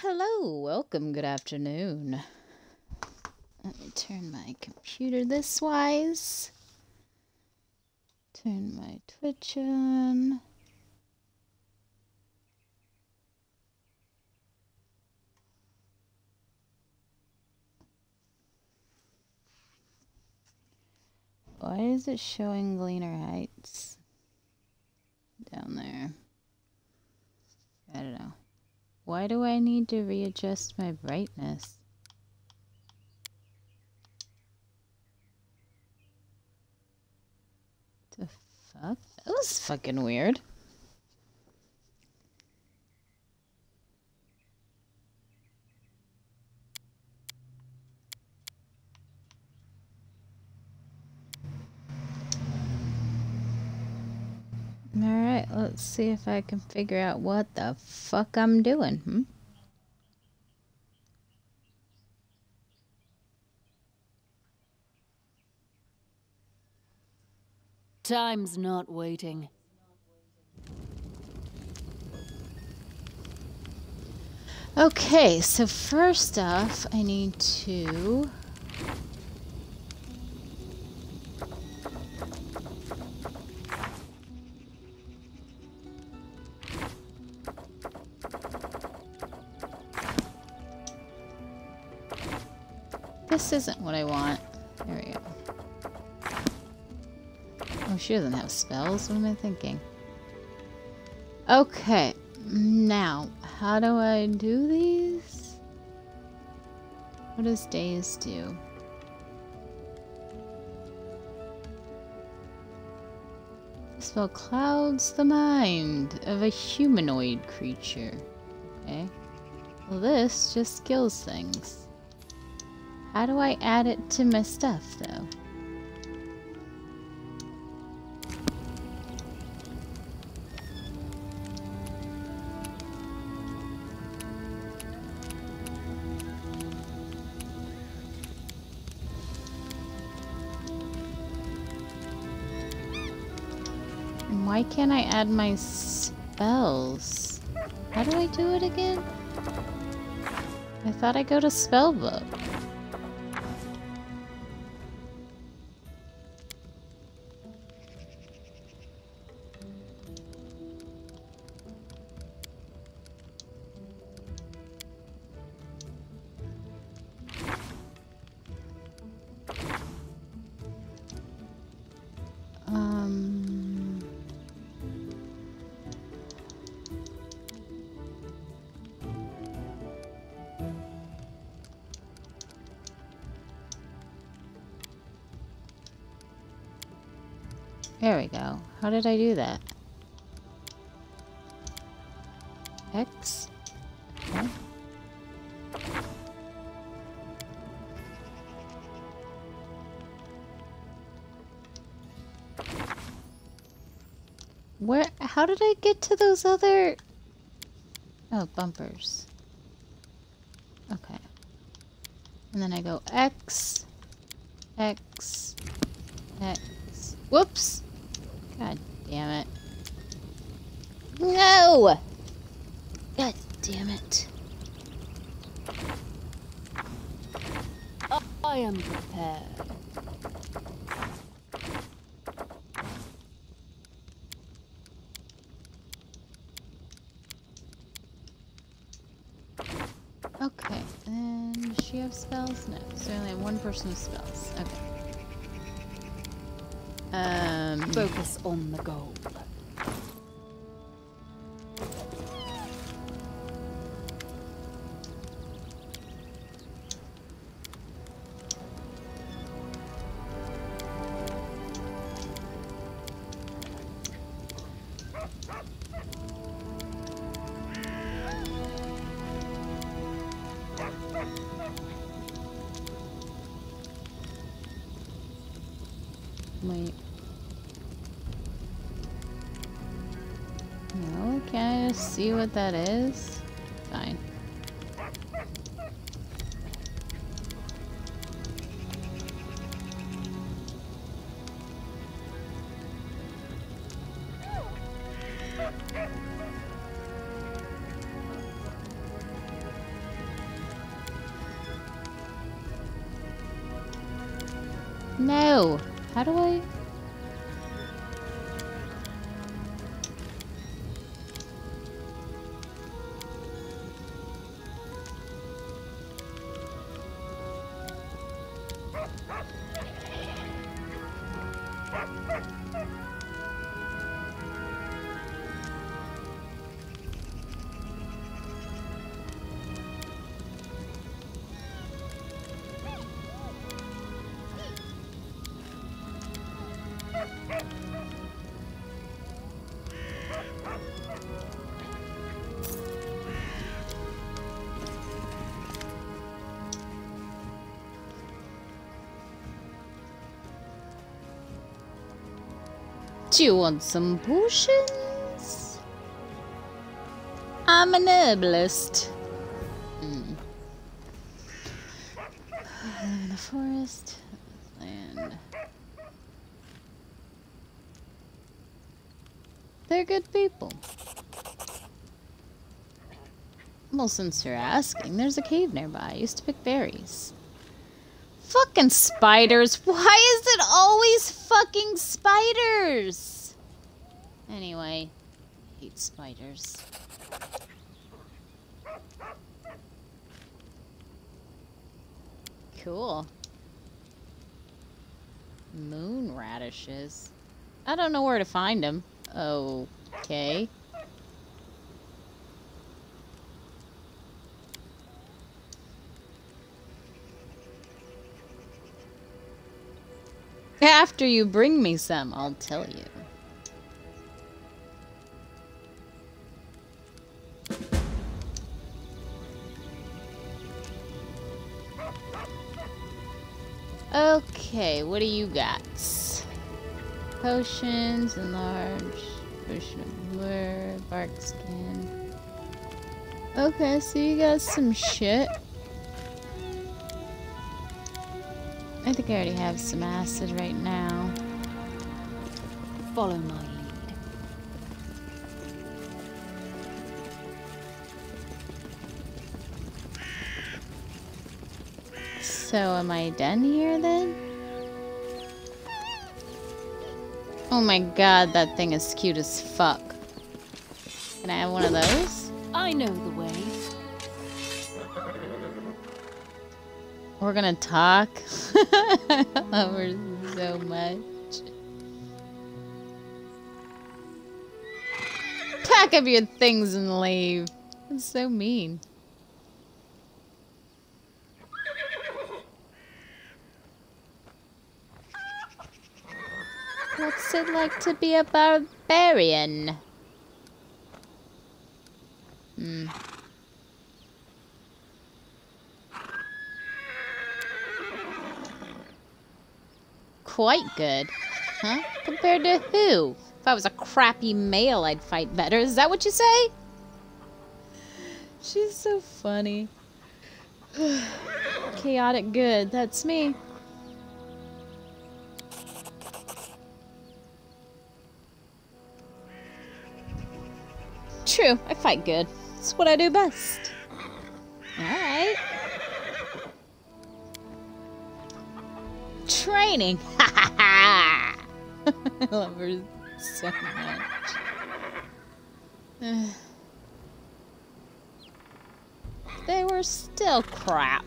Hello, welcome, good afternoon. Let me turn my computer this wise. Turn my Twitch on. Why is it showing Gleaner Heights down there? I don't know. Why do I need to readjust my brightness? The fuck? That was fucking weird. Alright, let's see if I can figure out what the fuck I'm doing, hmm? Time's not waiting. Okay, so first off, I need to... This isn't what I want. There we go. Oh, she doesn't have spells. What am I thinking? Okay, now, how do I do these? What does Daze do? Spell clouds the mind of a humanoid creature. Okay. Well, this just kills things. How do I add it to my stuff, though? Why can't I add my spells? How do I do it again? I thought I go to spellbook. Did I do that? X? Okay. Where? How did I get to those other? Oh, bumpers. Okay. And then I go X, X, X. Whoops! God damn it. No! God damn it. I am prepared. Okay, and does she have spells? No, so only have one person with spells. Okay. Focus on the goal. See what that is? Do you want some potions? I'm an herbalist. Hmm. I live in the forest. Land. They're good people. Well, since you're asking, there's a cave nearby. I used to pick berries. Fucking spiders. Why is it always fucking spiders? Spiders. Cool. Moon radishes. I don't know where to find them. Okay. After you bring me some, I'll tell you. Okay, what do you got? Potions, enlarge, potion of lure, bark skin. Okay, so you got some shit. I think I already have some acid right now. Follow my So am I done here then? Oh my god, that thing is cute as fuck. Can I have one of those? I know the way. We're gonna talk. I love her so much. Pack up your things and leave. That's so mean. What's it like to be a barbarian? Hmm. Quite good. Huh? Compared to who? If I was a crappy male, I'd fight better. Is that what you say? She's so funny. Chaotic good. That's me. True, I fight good. It's what I do best. Alright. Training. I love her so much. they were still crap.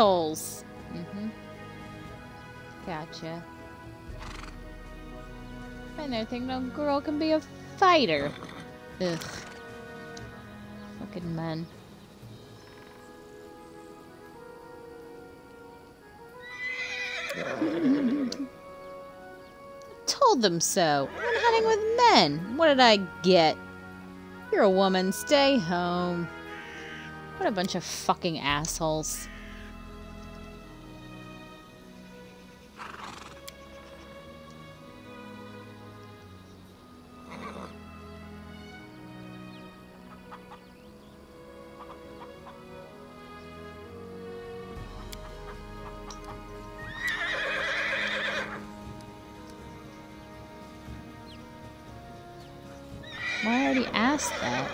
Mm-hmm. Gotcha. I think no girl can be a fighter. Ugh. Fucking men. Told them so. I'm hunting with men. What did I get? You're a woman. Stay home. What a bunch of fucking assholes. That.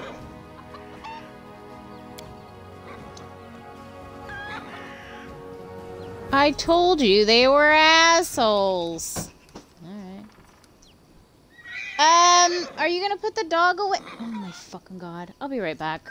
I told you they were assholes. Alright. Um, are you gonna put the dog away? Oh my fucking god. I'll be right back.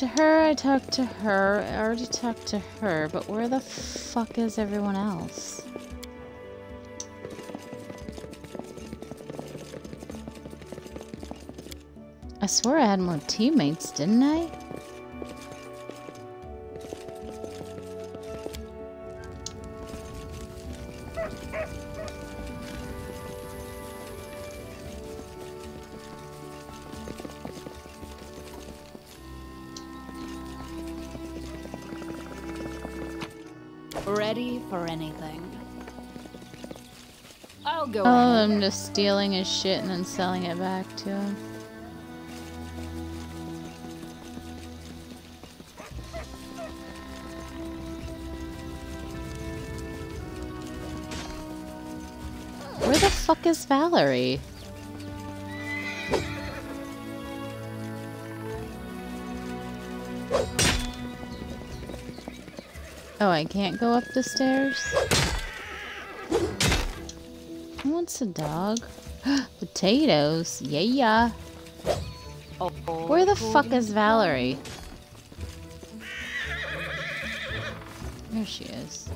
To her, I talked to her, I already talked to her, but where the fuck is everyone else? I swear I had more teammates, didn't I? Just stealing his shit and then selling it back to him. Where the fuck is Valerie? Oh, I can't go up the stairs? Wants a dog? Potatoes. Yeah, yeah. Where the fuck is Valerie? There she is.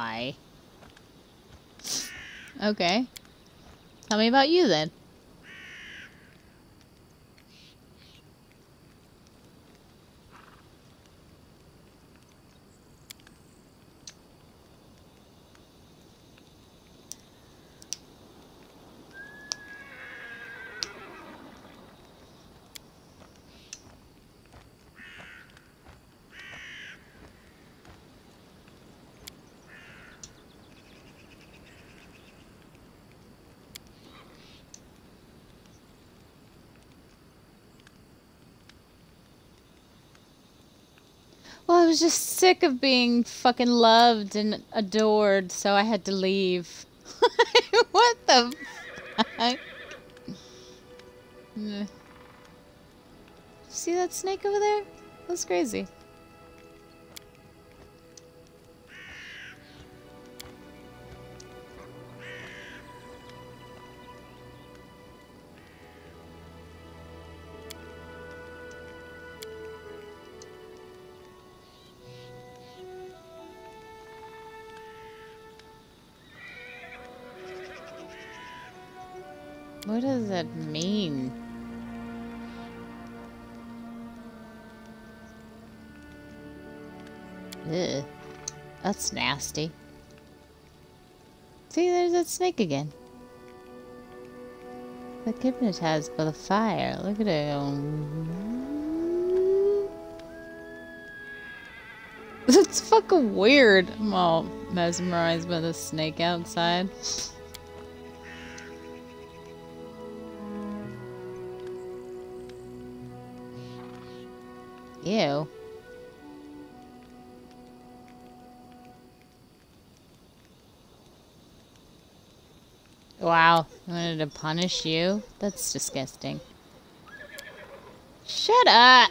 Why? Okay. Tell me about you then. Was just sick of being fucking loved and adored, so I had to leave. what the fuck? See that snake over there? That's crazy. That mean? Ugh. That's nasty. See, there's that snake again. Like hypnotized by the fire. Look at it. That's fucking weird. I'm all mesmerized by the snake outside. Wow, I wanted to punish you? That's disgusting. Shut up!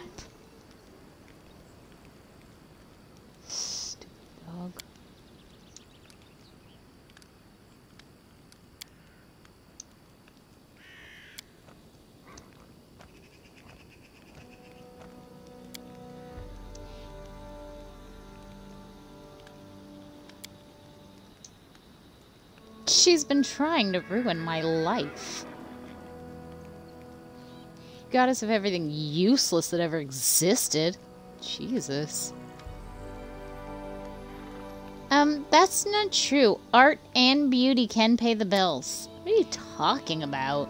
Been trying to ruin my life. Goddess of everything useless that ever existed. Jesus. Um, that's not true. Art and beauty can pay the bills. What are you talking about?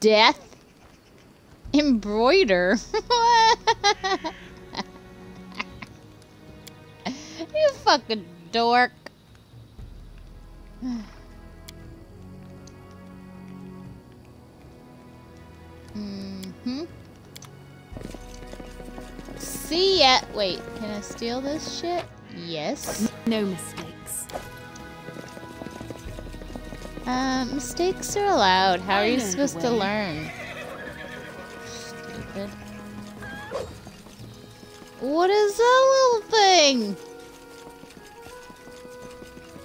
Death? Embroider? you fucking dork. mm-hmm. See ya. Wait, can I steal this shit? Yes. No mistakes. Uh, mistakes are allowed. How I are you supposed to learn? What is that little thing?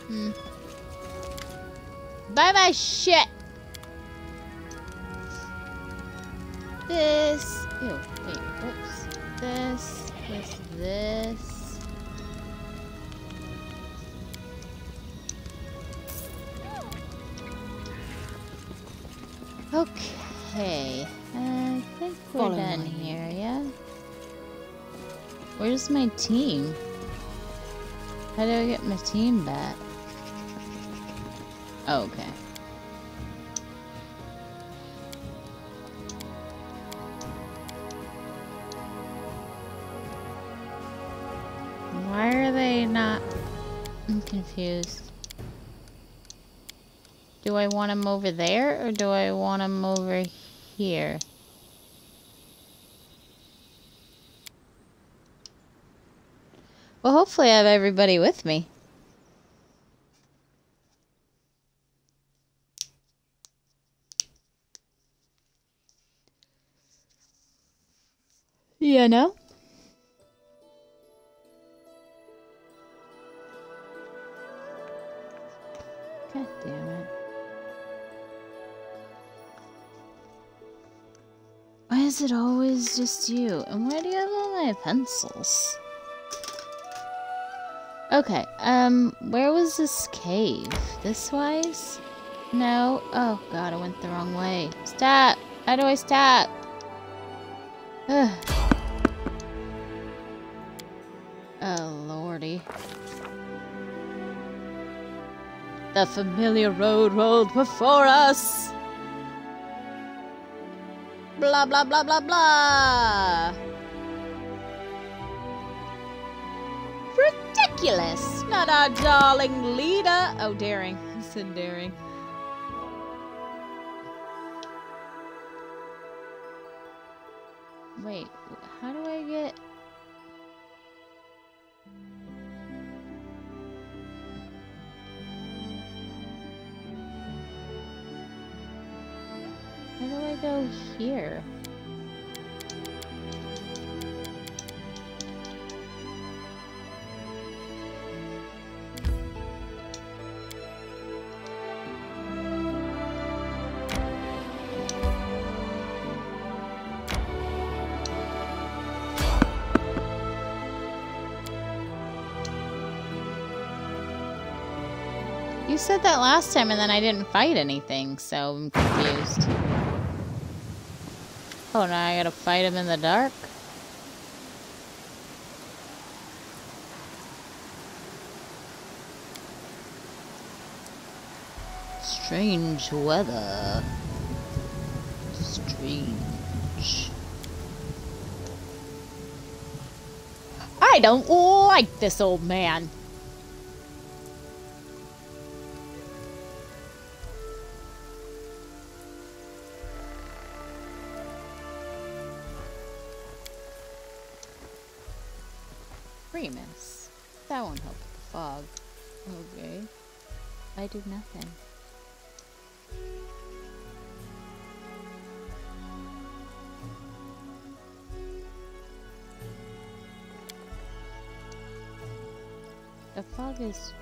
Hmm. Bye my shit. Team? How do I get my team back? Oh, okay. Why are they not... I'm confused. Do I want them over there or do I want them over here? Well, hopefully I have everybody with me. You know? God damn it. Why is it always just you? And why do you have all my pencils? Okay, um, where was this cave? This wise? No. Oh god, I went the wrong way. Stop! How do I stop? Ugh. Oh lordy. The familiar road rolled before us. Blah blah blah blah blah. Ridiculous! Not our darling leader. Oh, daring. I said daring. Wait, how do I get? How do I go here? You said that last time and then I didn't fight anything, so I'm confused. Oh, now I gotta fight him in the dark? Strange weather. Strange. I don't like this old man. That won't help with the fog. Okay. I do nothing. The fog is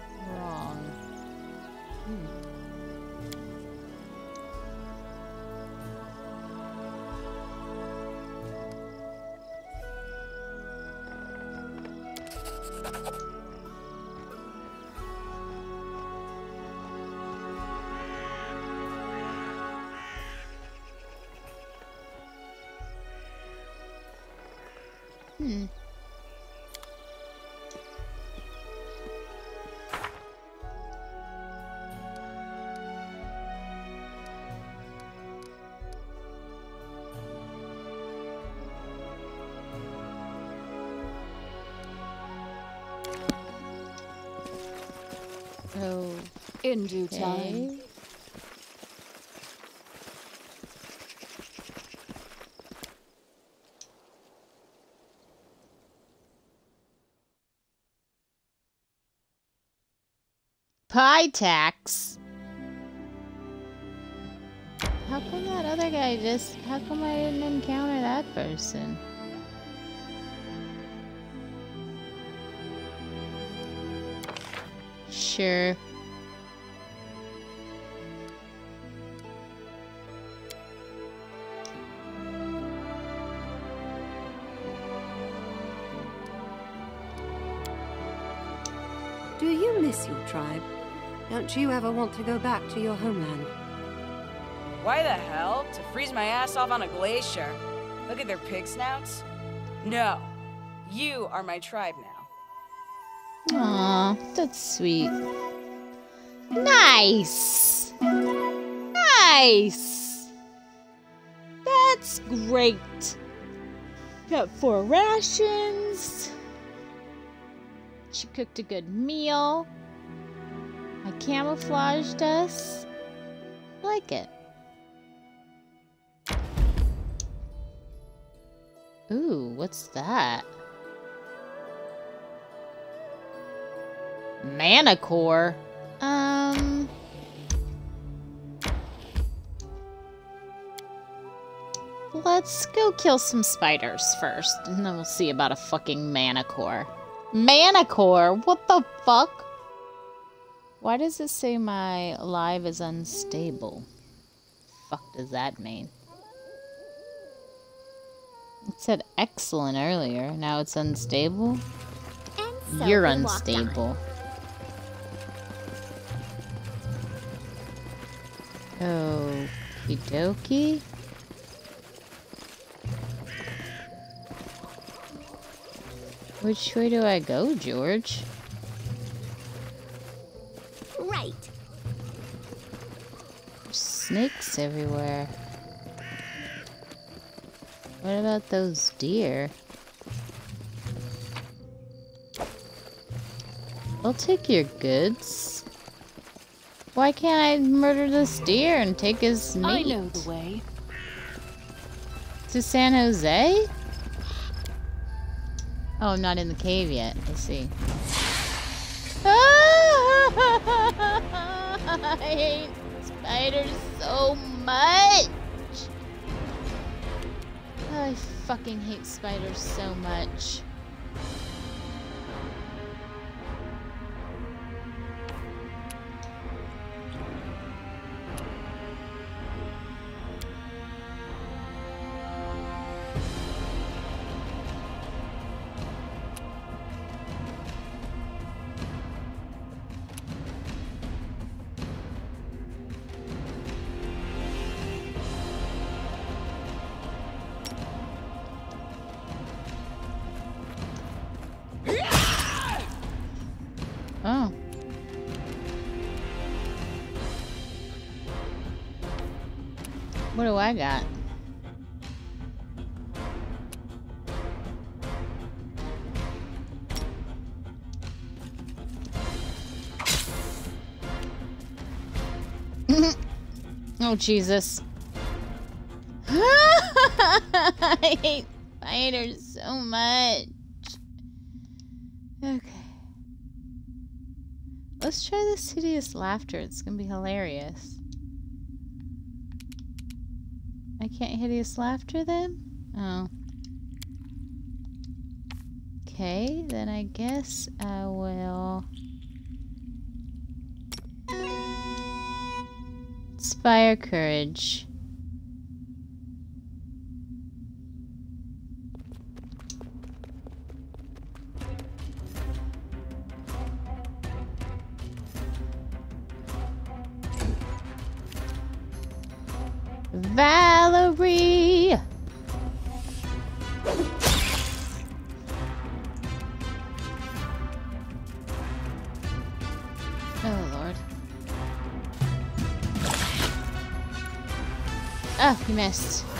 In due time. okay. Pitax. How come that other guy just? How come I didn't encounter that person? Sure. You tribe? Don't you ever want to go back to your homeland? Why the hell? To freeze my ass off on a glacier? Look at their pig snouts? No. You are my tribe now. Aw, that's sweet. Nice! Nice! That's great. Got four rations. She cooked a good meal. Camouflaged us. I like it. Ooh, what's that? Manticore? Um. Let's go kill some spiders first, and then we'll see about a fucking manticore. Manticore? What the fuck? Why does it say my live is unstable? Fuck does that mean? It said excellent earlier. Now it's unstable. So You're we walked on. unstable. Okie dokie. Which way do I go, George? Snakes everywhere. What about those deer? I'll take your goods. Why can't I murder this deer and take his meat? I know the way. To San Jose? Oh, I'm not in the cave yet. I see. I hate spiders so much. I fucking hate spiders so much. What do I got? oh, Jesus. I hate spiders so much. Okay. Let's try this hideous laughter. It's gonna be hilarious. can't hideous laughter then? Oh. Okay, then I guess I will... Inspire courage. Valor Oh,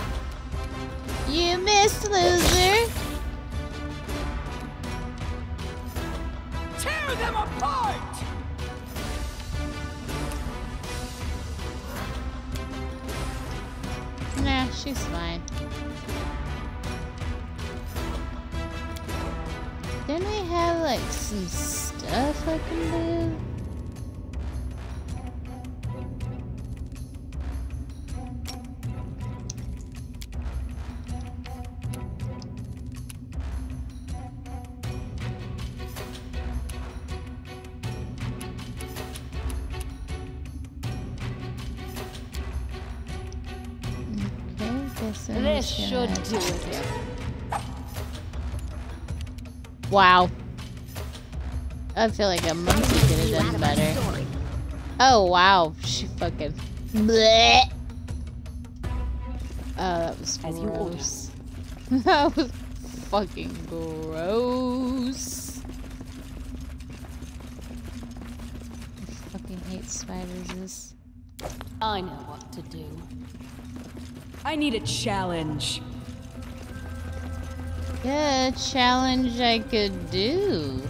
Wow. I feel like a monkey could have done better. Oh wow, she fucking. Bleh. Oh, that was As you order. gross. that was fucking gross. I fucking hate spiders. This. I know what to do. I need a challenge. Yeah, challenge I could do.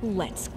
Let's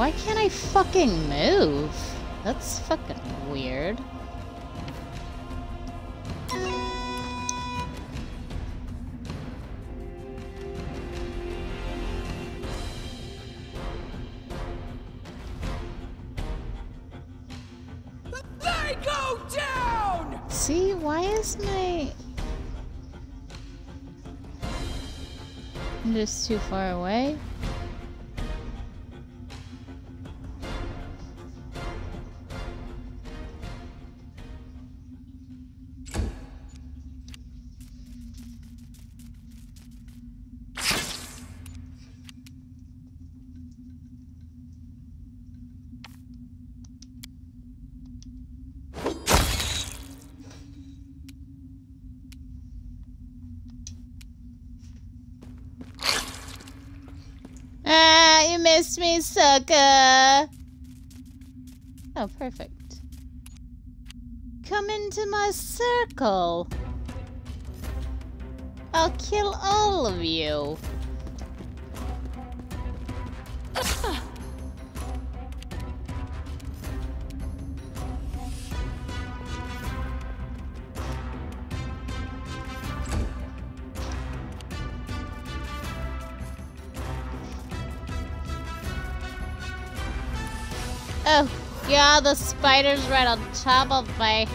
Why can't I fucking move? That's fucking weird. They go down! See, why is my... I'm just too far away? Missed me, sucker! Oh, perfect. Come into my circle. I'll kill all of you. The spider's right on top of me.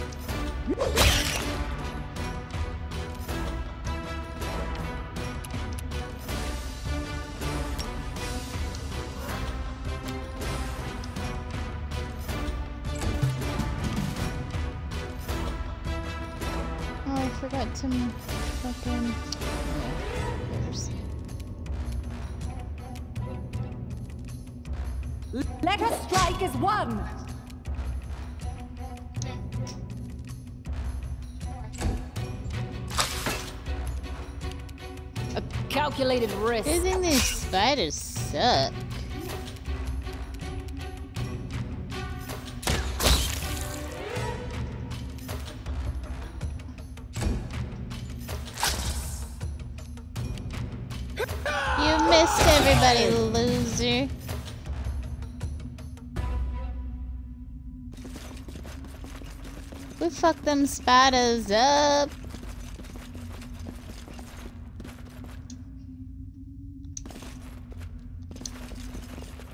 Spiders up.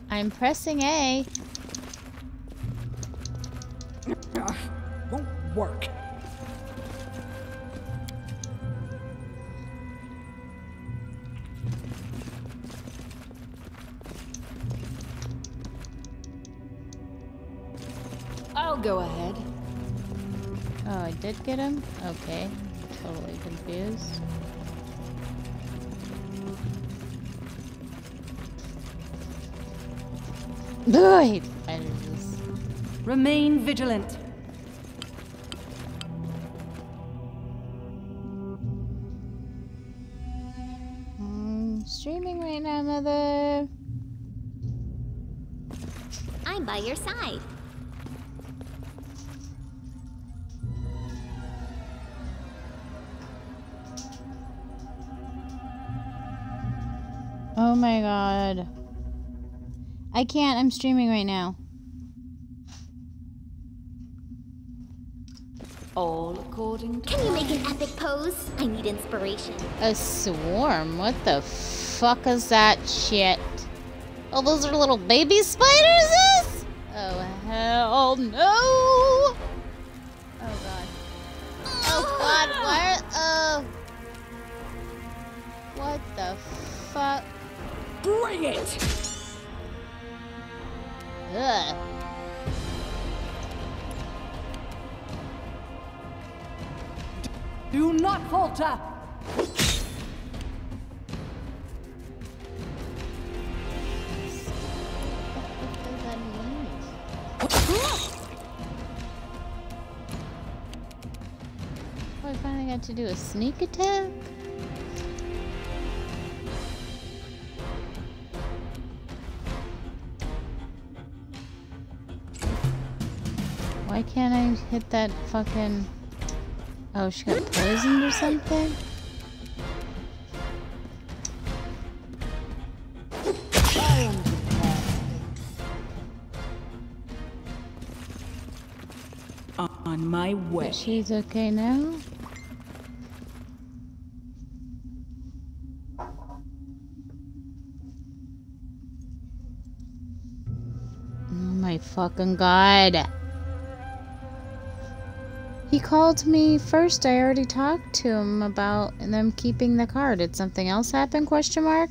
I'm pressing A. Get him? Okay. Totally confused. Ugh, I hate spiders. Remain vigilant. Mm, streaming right now, mother. I'm by your side. I can't, I'm streaming right now. All according to Can you make an epic pose? I need inspiration. A swarm? What the fuck is that shit? Oh, those are little baby spiders? Is? Oh, hell no! Oh god. Oh god, why are. Oh. What the fuck? Bring it! Ugh. Do not falter! Oh, I finally got to do a sneak attack? Hit that fucking... Oh, she got poisoned or something? On my way. But she's okay now? Oh my fucking god. He called me first. I already talked to him about them keeping the car. Did something else happen? Question mark.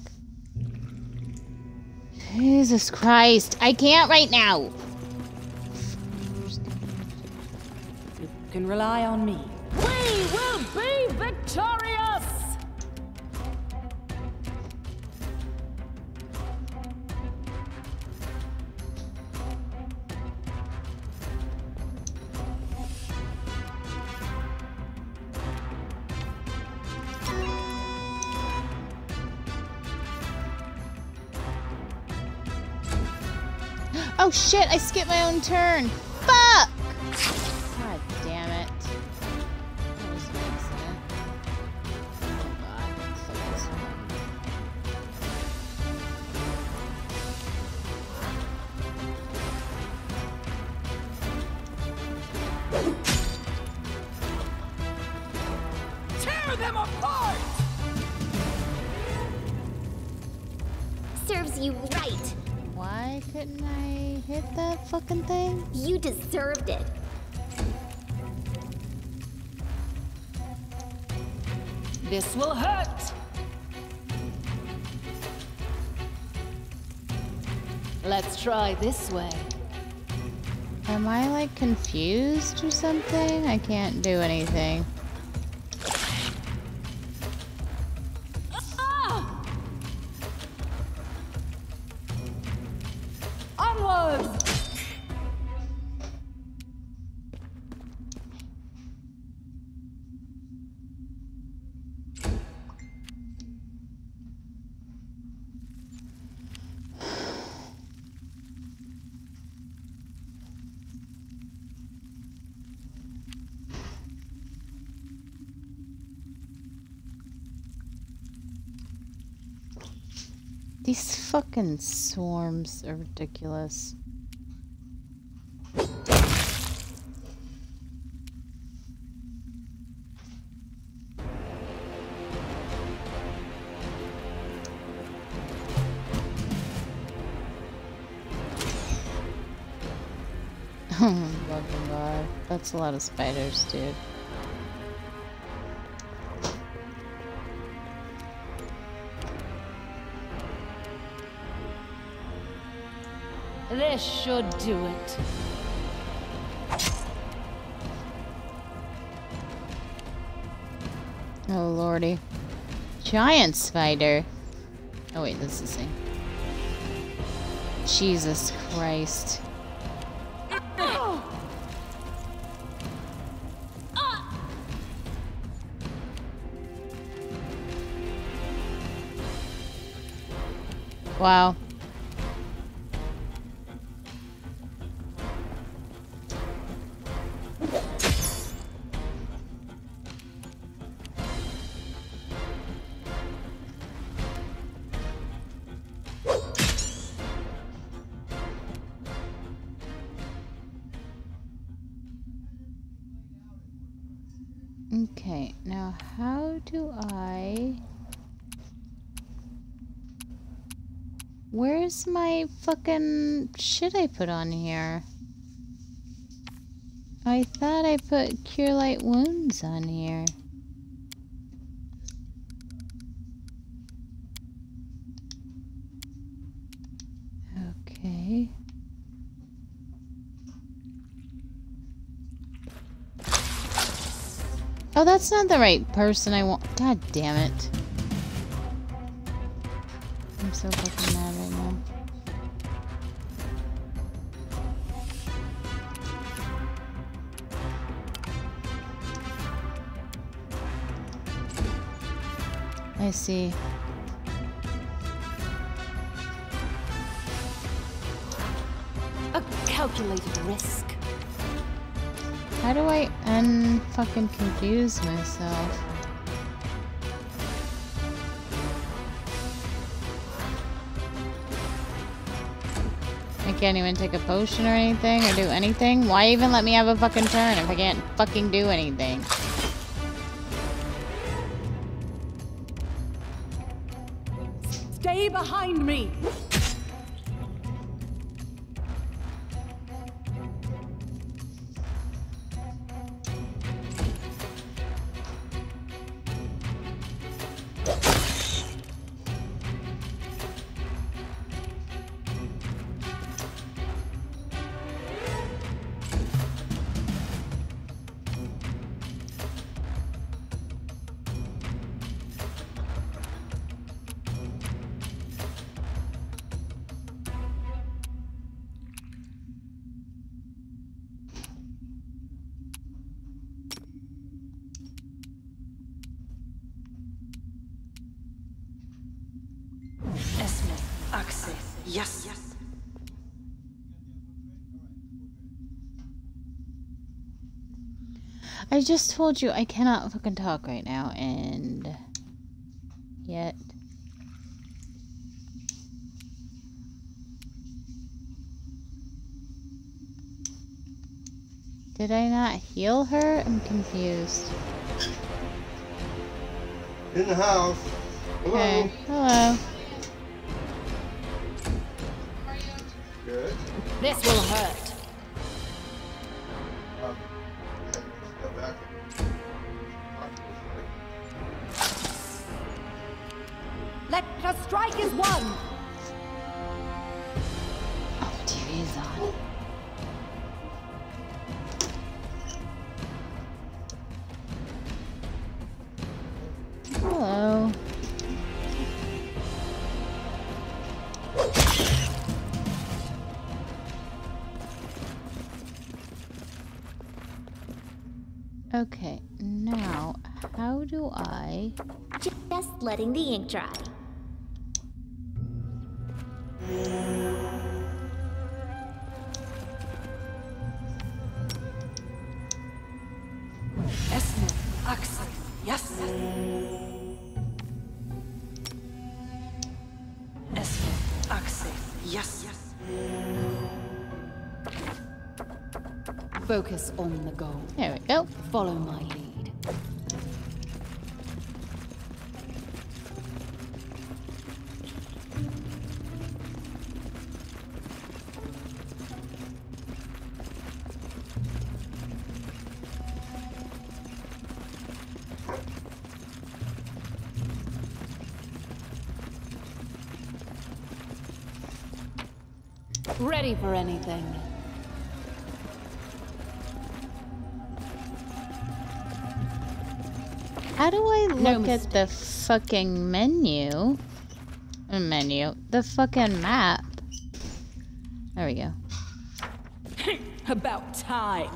Jesus Christ. I can't right now. You can rely on me. My own turn. This way. Am I like confused or something? I can't do anything. Fucking swarms are ridiculous. That's a lot of spiders, dude. Should do it. Oh lordy. Giant spider. Oh wait, this is the same. Jesus Christ. Wow. Fucking shit I put on here? I thought I put Cure Light Wounds on here. Okay. Oh, that's not the right person I want. God damn it. I'm so fucking mad right now. I see. A calculated risk. How do I unfucking confuse myself? I can't even take a potion or anything or do anything? Why even let me have a fucking turn if I can't fucking do anything? I just told you I cannot fucking talk right now and yet Did I not heal her? I'm confused. In the house. Hello. Okay. Hello. Good. This will hurt. Letting the ink dry. Esme, Axe, yes. Esme, Axe, yes, yes. Focus on the goal. There we go. Follow my at the fucking menu? Menu. The fucking map. There we go. About time.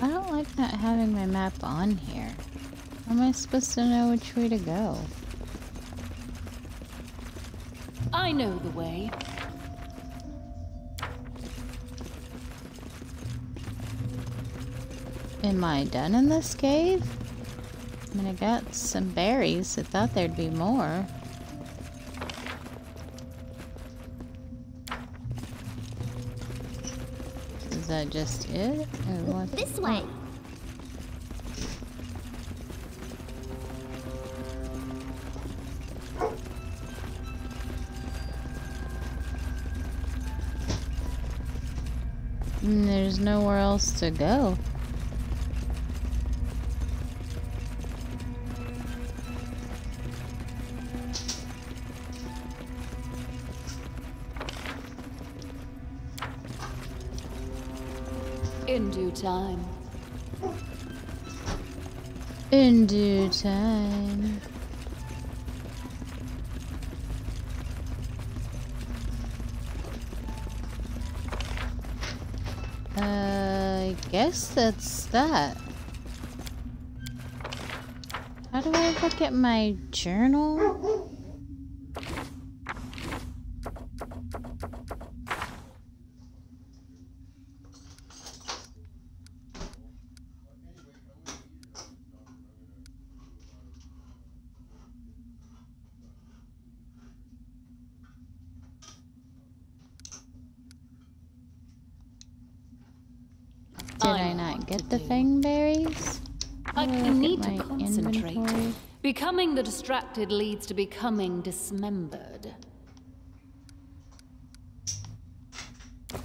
I don't like not having my map on here. How am I supposed to know which way to go? I know the way. Am I done in this cave? I mean, I got some berries. I thought there'd be more. Is that just it? This way. Mm, There's nowhere else to go. Time. In due time. I guess that's that. How do I look at my journal? Did I I'm not hard get to the do. fang berries? I How do I look need at to my concentrate. inventory? Becoming the distracted leads to becoming dismembered. I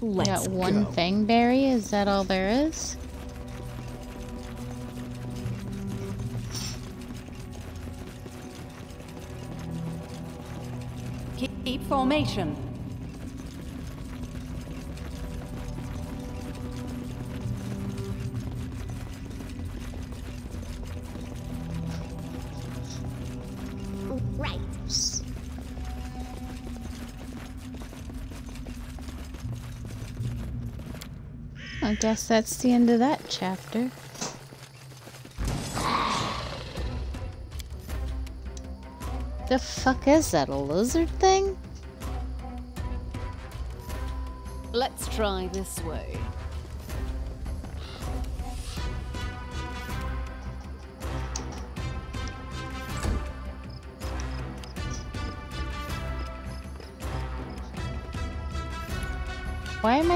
Let's got one go. fang berry. Is that all there is? Keep, keep formation. Guess that's the end of that chapter. The fuck is that? A lizard thing? Let's try this way.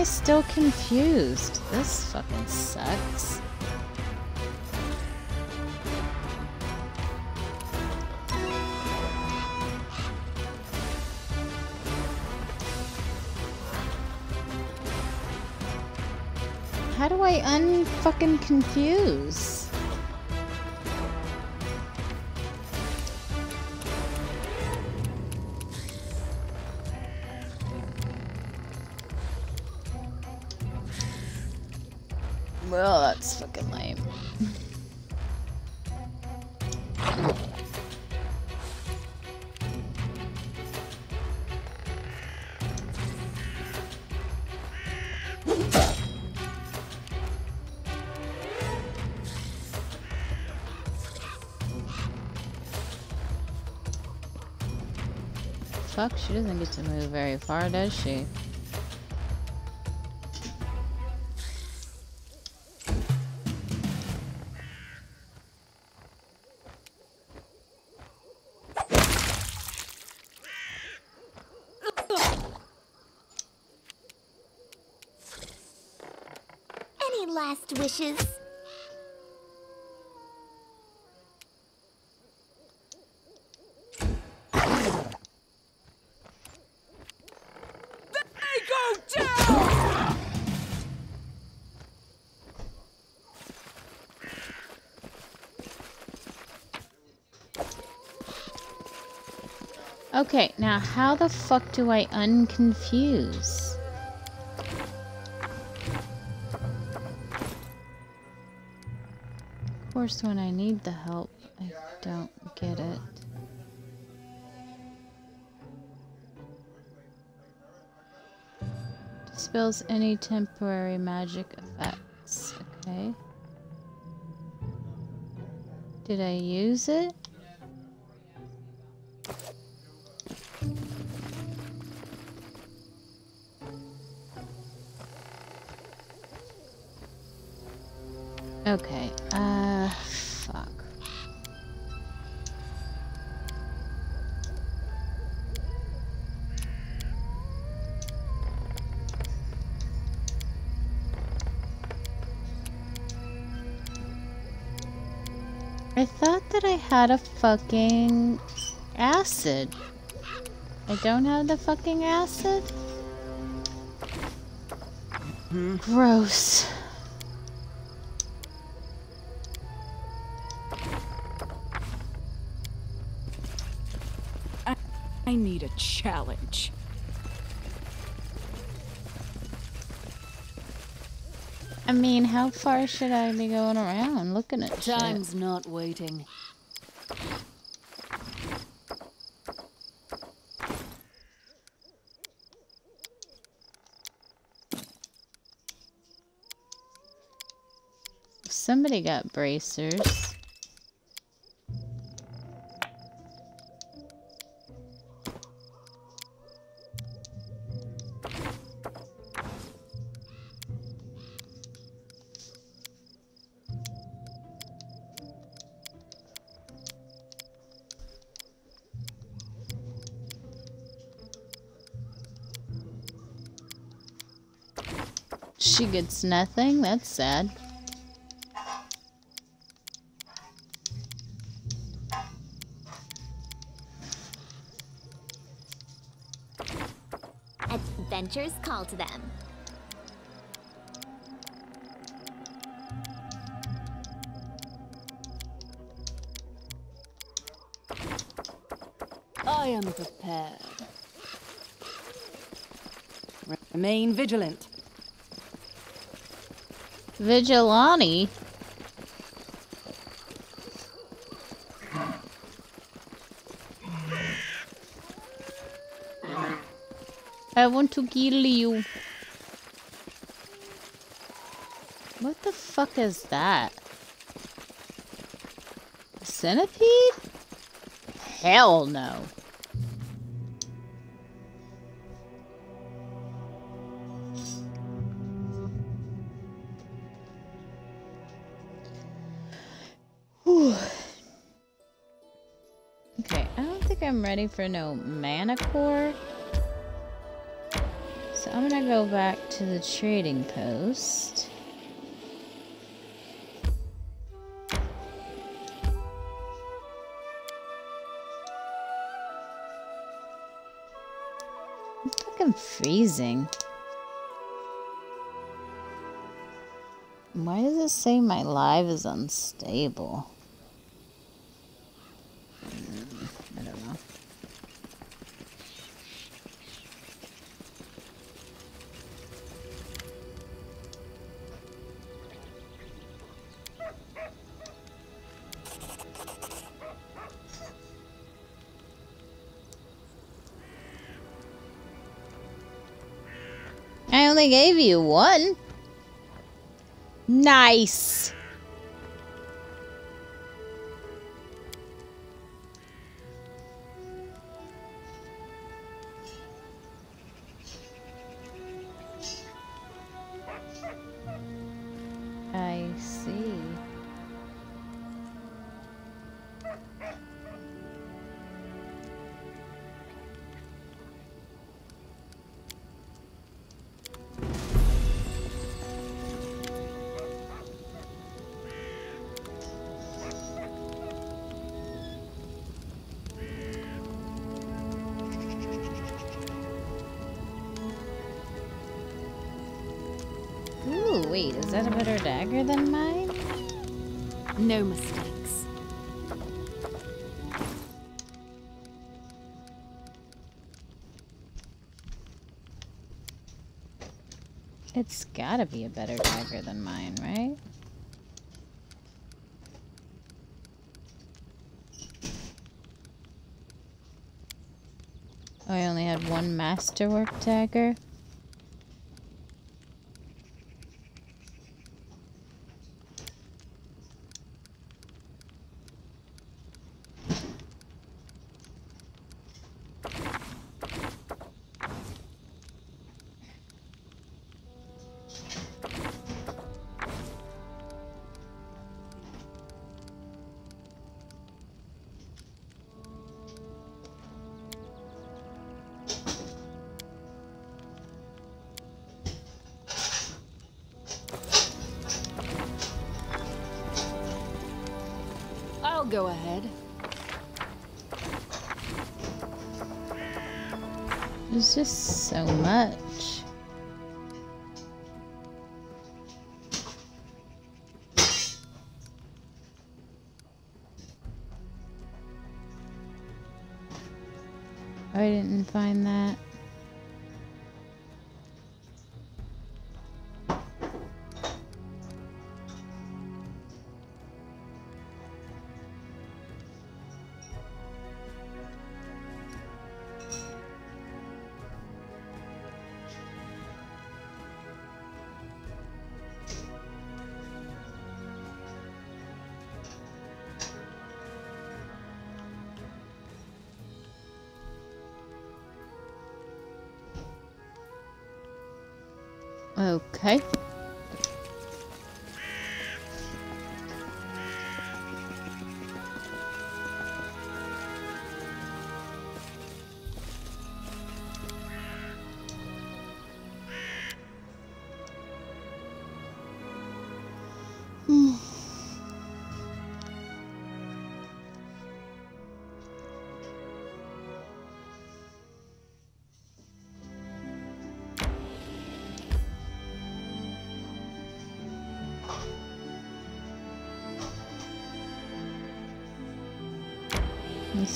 I still confused? This fucking sucks. How do I unfucking confuse? Fuck, she doesn't get to move very far, does she? Any last wishes? Okay, now how the fuck do I unconfuse? Of course, when I need the help, I don't get it. Dispels any temporary magic effects. Okay. Did I use it? Had a fucking acid. I don't have the fucking acid? Gross. I need a challenge. I mean, how far should I be going around looking at shit? Time's not waiting. Somebody got bracers. She gets nothing. That's sad. Adventures call to them. I am prepared. Remain vigilant. Vigilante. I want to kill you. What the fuck is that? A centipede? Hell no. Okay, I don't think I'm ready for no manticore. So I'm gonna go back to the trading post. I'm fucking freezing. Why does it say my live is unstable? Nice. Be a better dagger than mine, right? Oh, I only had one masterwork dagger. Okay.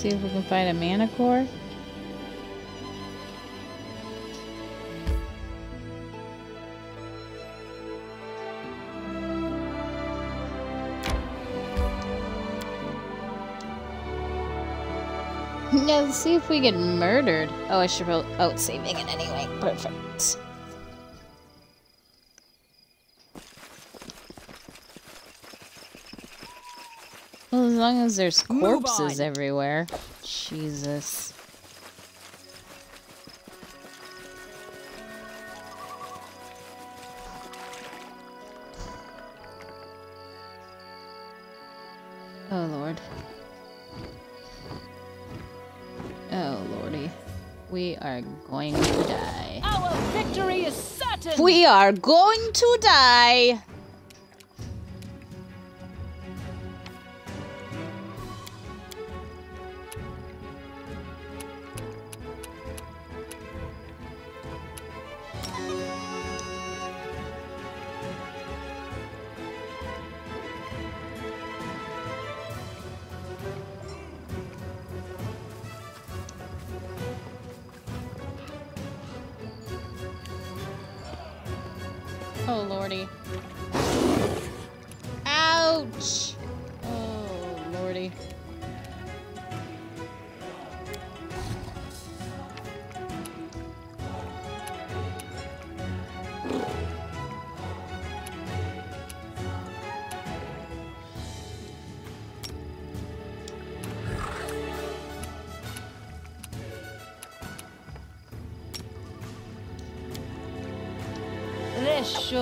See if we can find a manticore. Yeah, let's see if we get murdered. Oh, I should roll. out saving it anyway. Perfect. Long as there's corpses everywhere. Jesus. Oh, Lord. Oh, Lordy. We are going to die. Our victory is certain! We are going to die!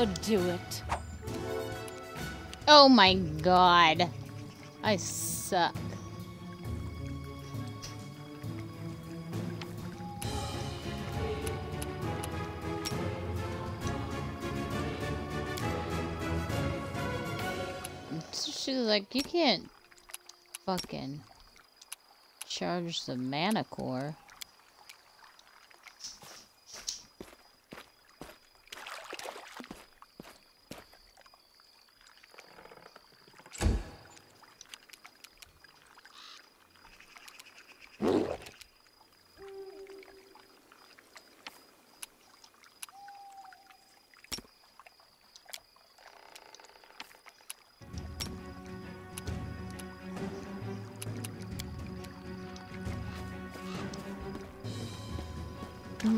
Do it. Oh my god. I suck. She's like, you can't fucking charge the mana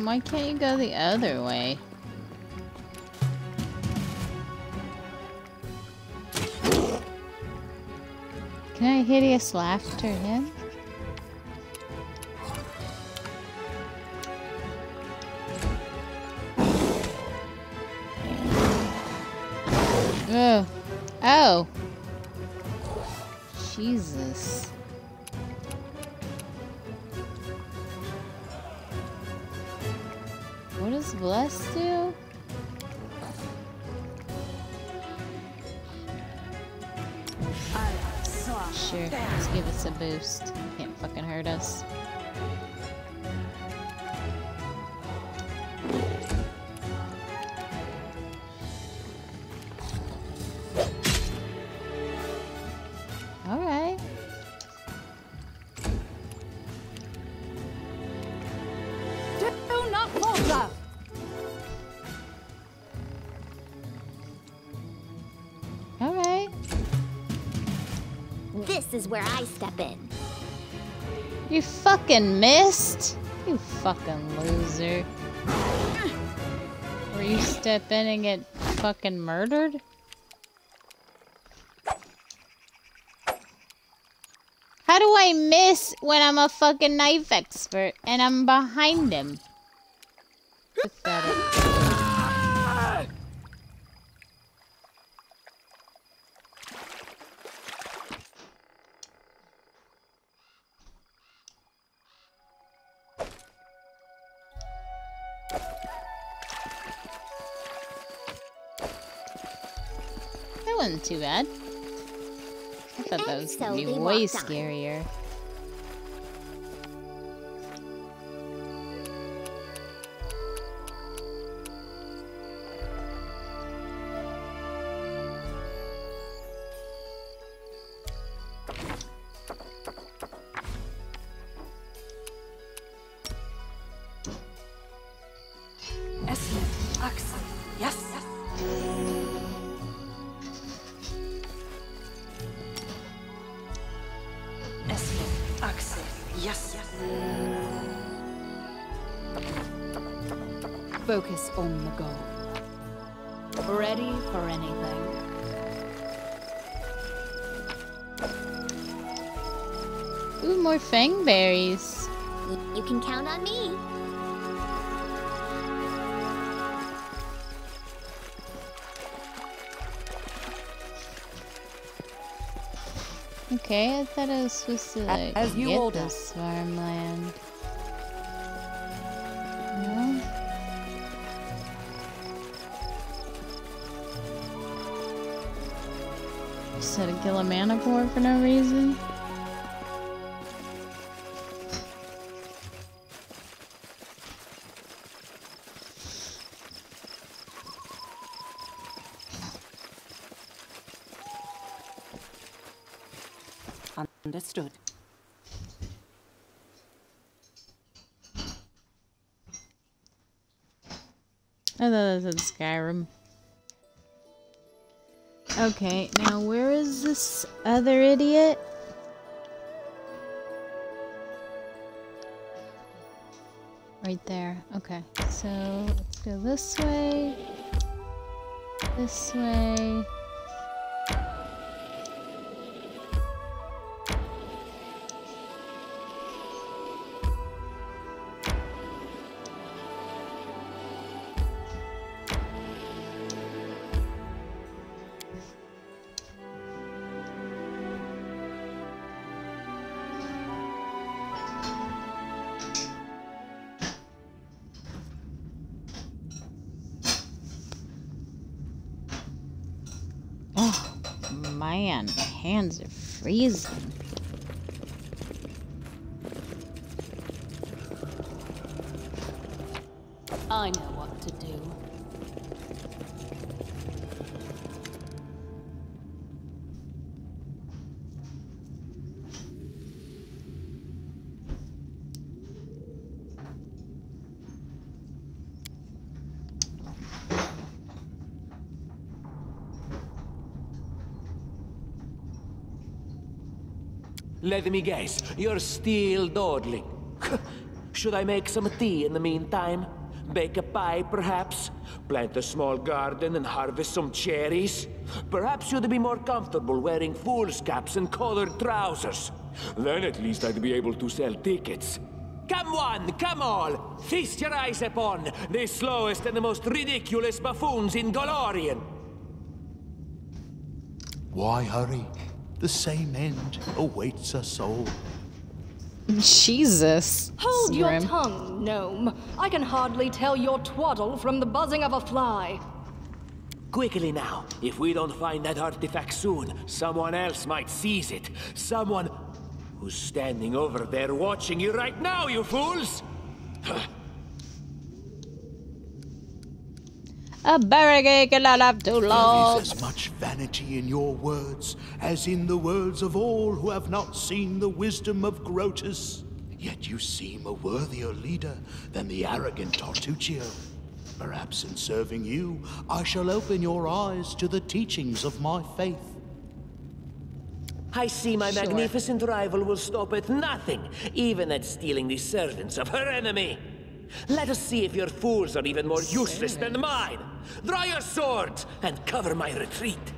Why can't you go the other way? Can I hideous laughter him? Is where I step in. You fucking missed! You fucking loser. Where you step in and get fucking murdered? How do I miss when I'm a fucking knife expert and I'm behind him? Too bad. I thought that was so gonna be way scarier. on. Okay, I thought I was supposed to like As you get order. this farmland. No? Just had to kill a manticore for no reason. Understood. I thought that was Skyrim. Okay, now where is this other idiot? Right there. Okay, so let's go this way. This way. Hands Let me guess, you're still dawdling. Should I make some tea in the meantime? Bake a pie, perhaps? Plant a small garden and harvest some cherries? Perhaps you'd be more comfortable wearing fool's caps and colored trousers. Then at least I'd be able to sell tickets. Come one, come all! Feast your eyes upon the slowest and the most ridiculous buffoons in Golarion! Why hurry? The same end awaits us all. Jesus. Hold your tongue, gnome. I can hardly tell your twaddle from the buzzing of a fly. Quickly now. If we don't find that artifact soon, someone else might seize it. Someone who's standing over there watching you right now, you fools! A barricade cannot have too There long. is as much vanity in your words as in the words of all who have not seen the wisdom of Groetus. Yet you seem a worthier leader than the arrogant Tartuccio. Perhaps in serving you, I shall open your eyes to the teachings of my faith. I see my Sure. magnificent rival will stop at nothing, even at stealing the servants of her enemy. Let us see if your fools are even more useless than mine. Draw your swords and cover my retreat.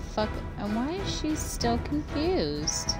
Fuck? And why is she still confused?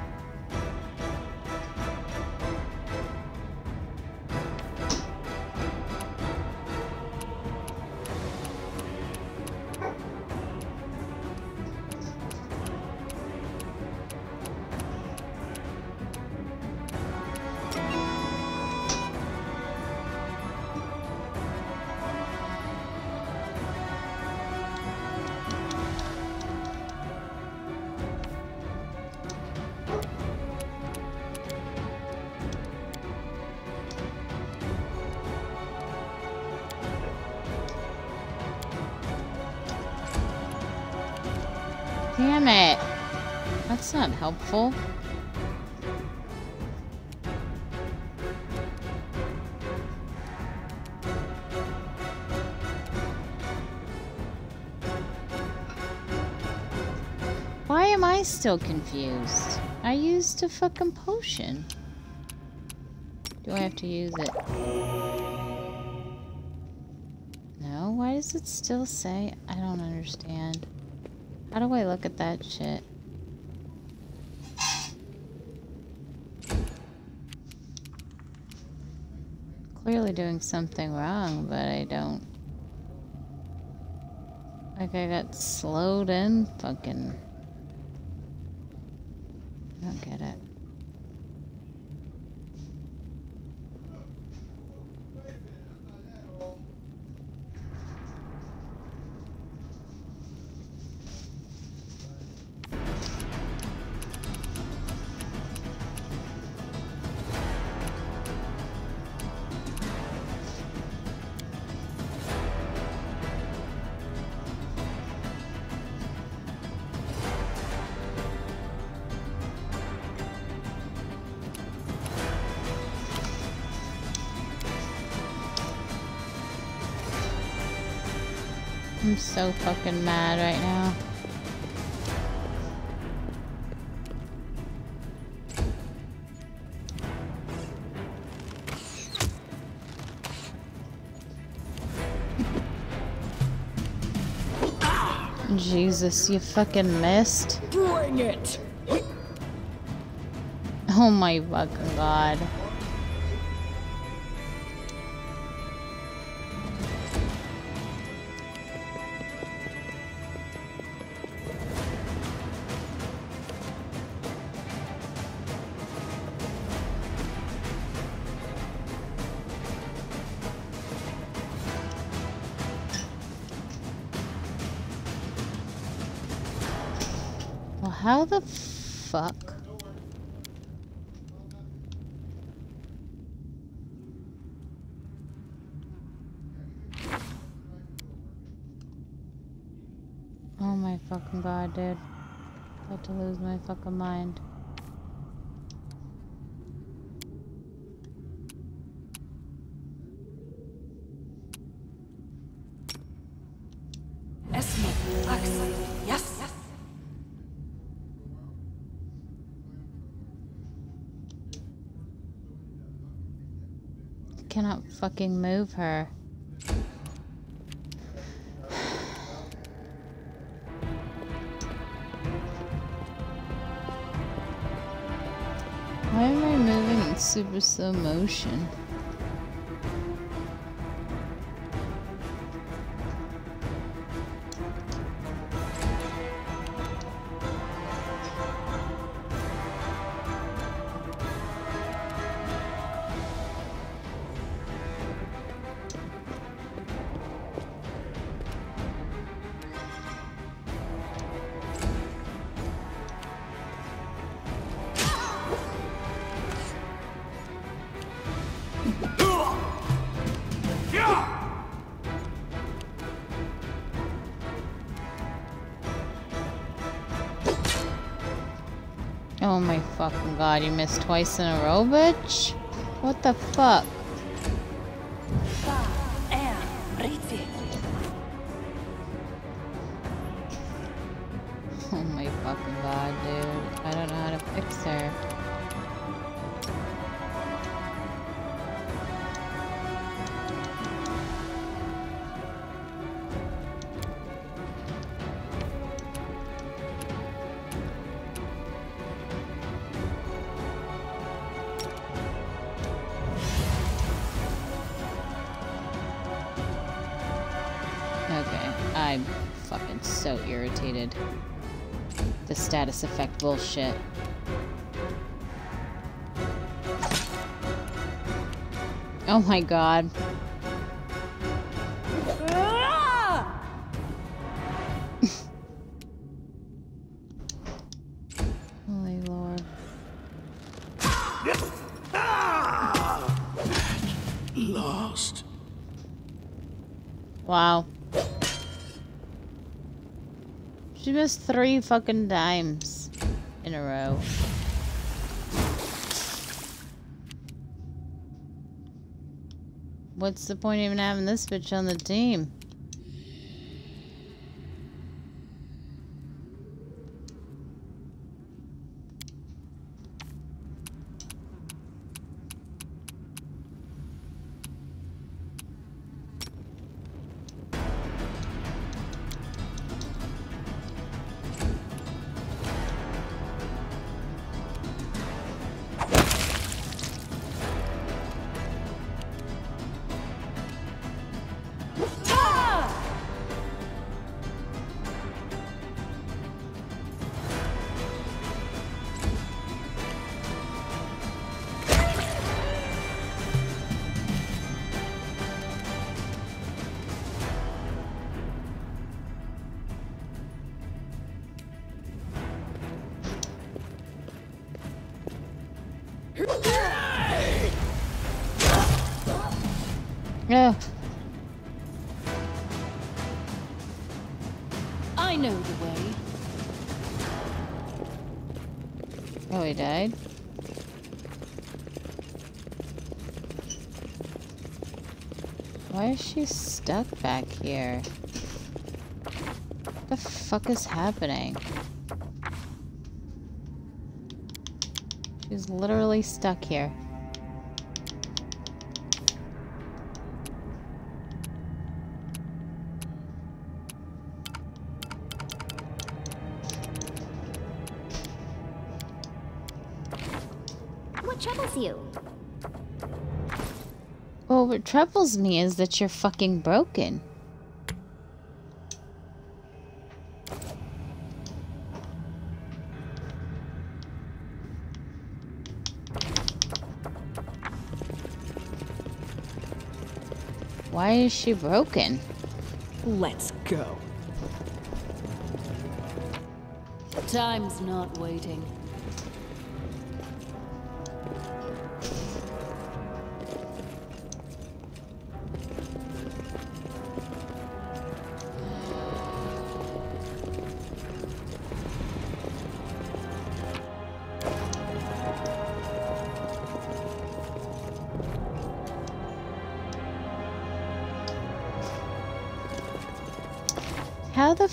Still confused? I used a fucking potion. Do I have to use it? No? Why does it still say? I don't understand. How do I look at that shit? Clearly doing something wrong, but I don't. Like I got slowed in? Fucking. Fucking mad right now. Jesus, you fucking missed. Bring it! Oh my fucking god. Oh my fucking god, dude. About to lose my fucking mind. Esme, Axel, yes, yes. Cannot fucking move her. Super slow motion? God, you missed twice in a row, bitch? What the fuck? Status effect bullshit. Oh my god. Three fucking times in a row. What's the point of even having this bitch on the team? Ugh. I know the way. Oh, he died? Why is she stuck back here? What the fuck is happening? She's literally stuck here. Troubles me is that you're fucking broken. Why is she broken? Let's go. Time's not waiting.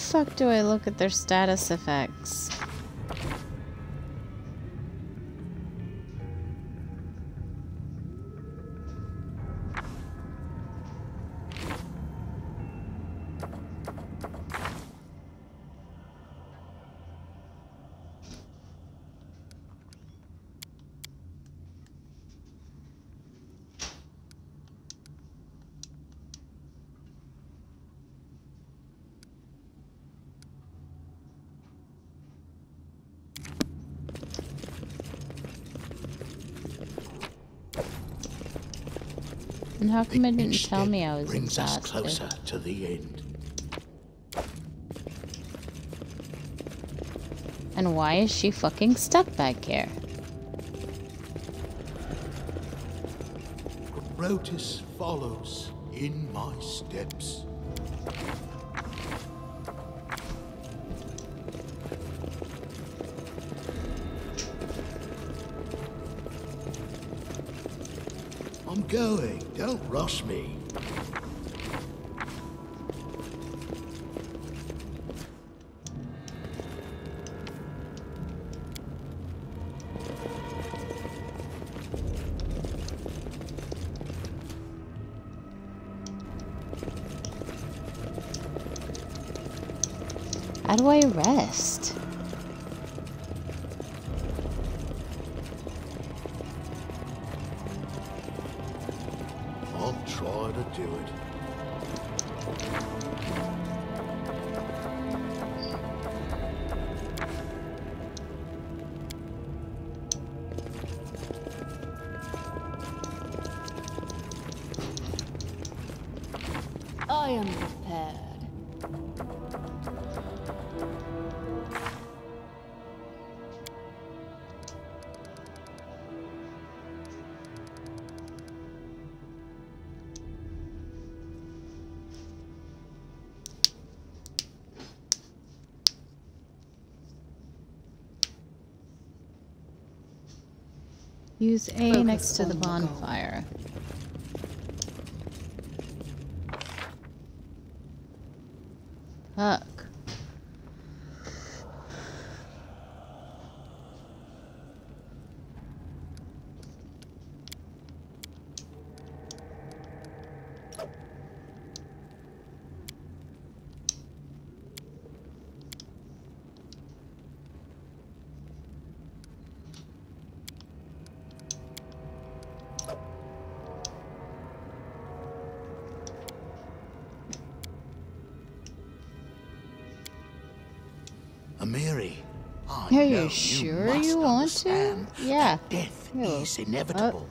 Fuck do I look at their status effects? How come it didn't tell me I was brings us exhausted? closer to the end. And why is she fucking stuck back here? Groetus follows in my steps. I'm going. Don't I am prepared. Use A Focus next to the bonfire. goal. bonfire. Fuck. Amiri, I Are know you you sure must you want to? Yeah. that Death Yeah, is inevitable.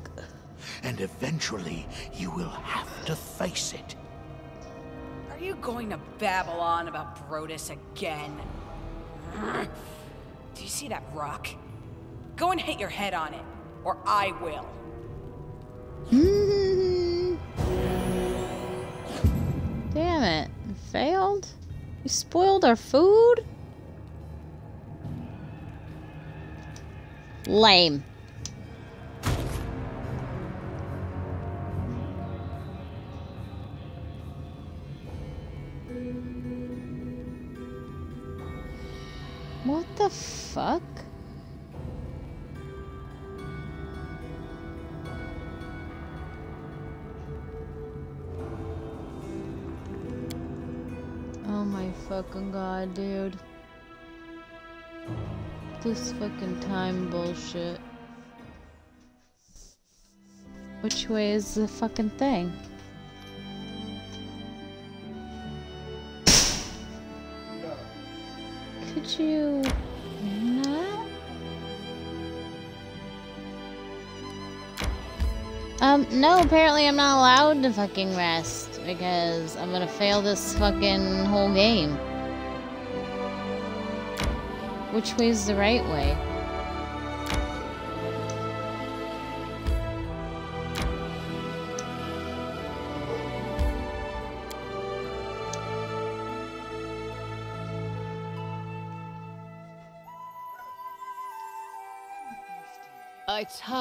And eventually you will have to face it. Are you going to babble on about Groetus again? Do you see that rock? Go and hit your head on it, or I will. Hmm. Damn it. Failed? You spoiled our food? Lame. Time bullshit. Which way is the fucking thing? Could you not? Um, no, apparently I'm not allowed to fucking rest because I'm gonna fail this fucking whole game. which way's the right way?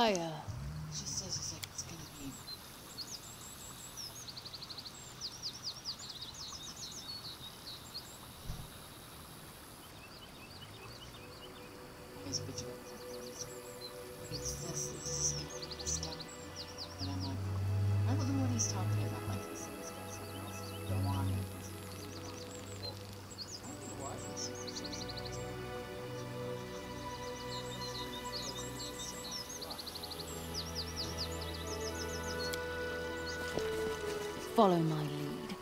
I Follow my lead.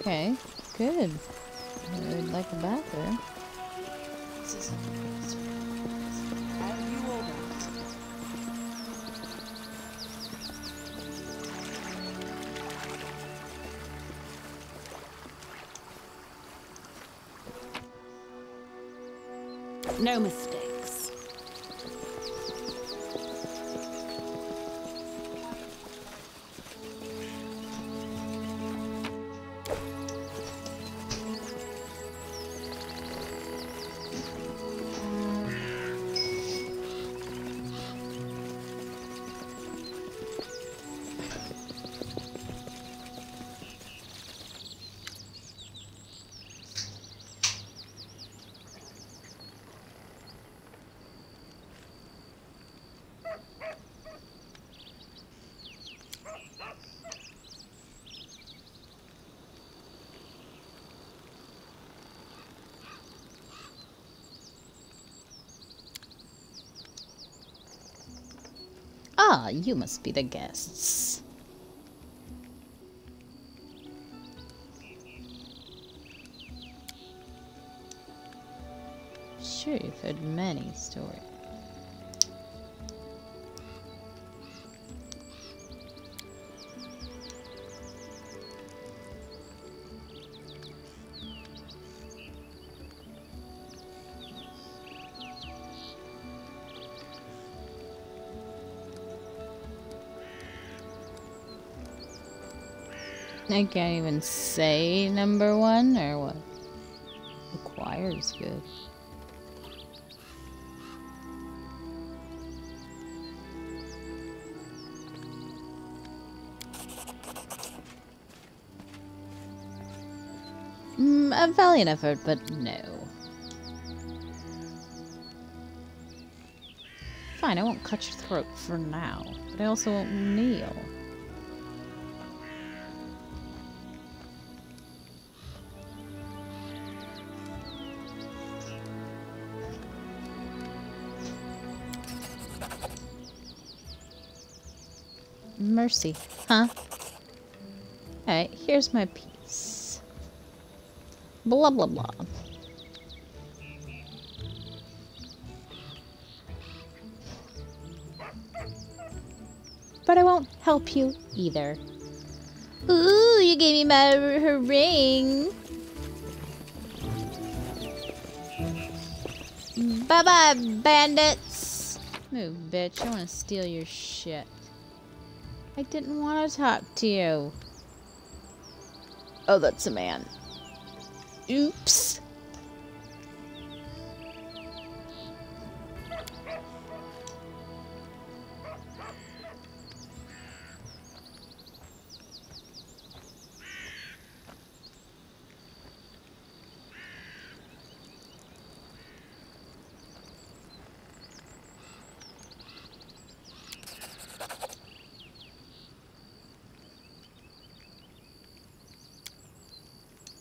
Okay, good. I would like a bathroom. You must be the guests. Sure, you've heard many stories. I can't even say number one or what. The choir's good. Mm, a valiant effort, but no. Fine, I won't cut your throat for now, but I also won't kneel. Mercy, huh? Alright, here's my piece. Blah blah blah. But I won't help you either. Ooh, you gave me my her ring. Bye bye, bandits. Move, bitch. I want to steal your shit. I didn't want to talk to you. Oh, that's a man. Oops.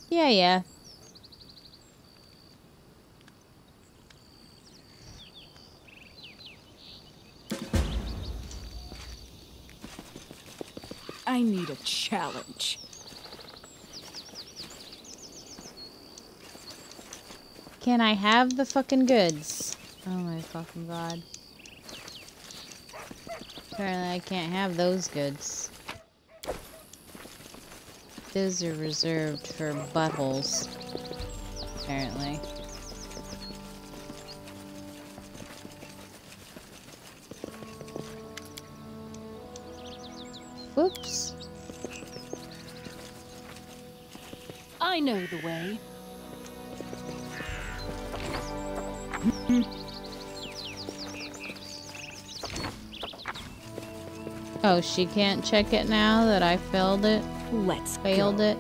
Yeah, yeah. I need a challenge. Can I have the fucking goods? Oh my fucking god. Apparently I can't have those goods. Those are reserved for buttholes. apparently. Whoops. I know the way. Oh, she can't check it now that I failed it? Let's Failed go. it?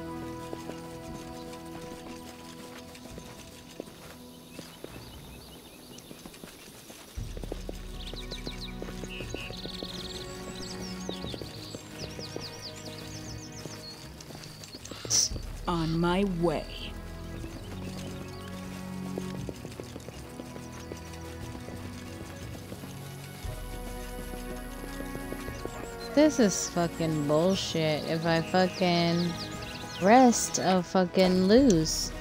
This is fucking bullshit. If I fucking rest, I'll fucking lose.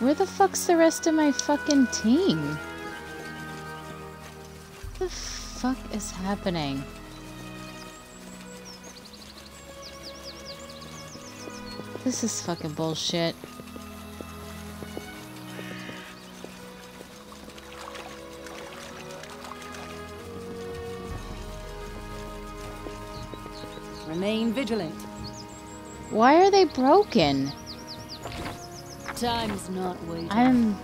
Where the fuck's the rest of my fucking team? Fuck is happening? This is fucking bullshit. Remain vigilant. Why are they broken? Time's not waiting. I'm.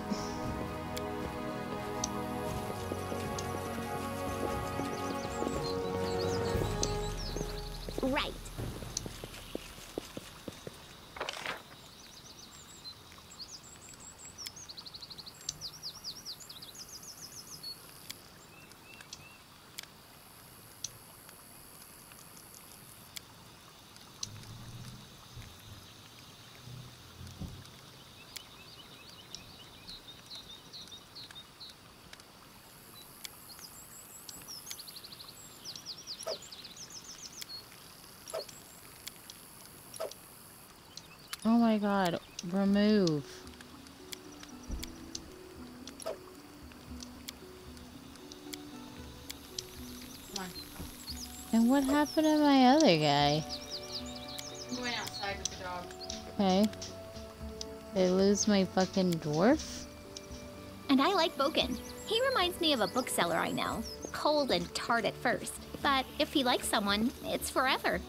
God. Remove. And what happened to my other guy? I'm going outside with the dog. Okay. Did I lose my fucking dwarf? And I like Boken. He reminds me of a bookseller I know. Cold and tart at first, but if he likes someone, it's forever.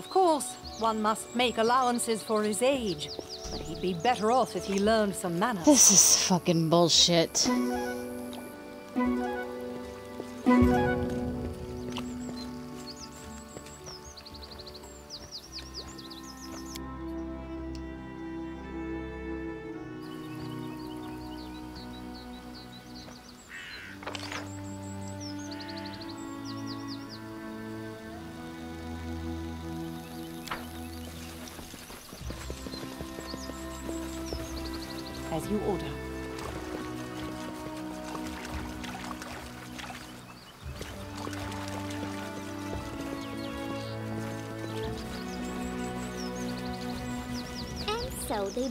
Of course, one must make allowances for his age. But he'd be better off if he learned some manners. This is fucking bullshit.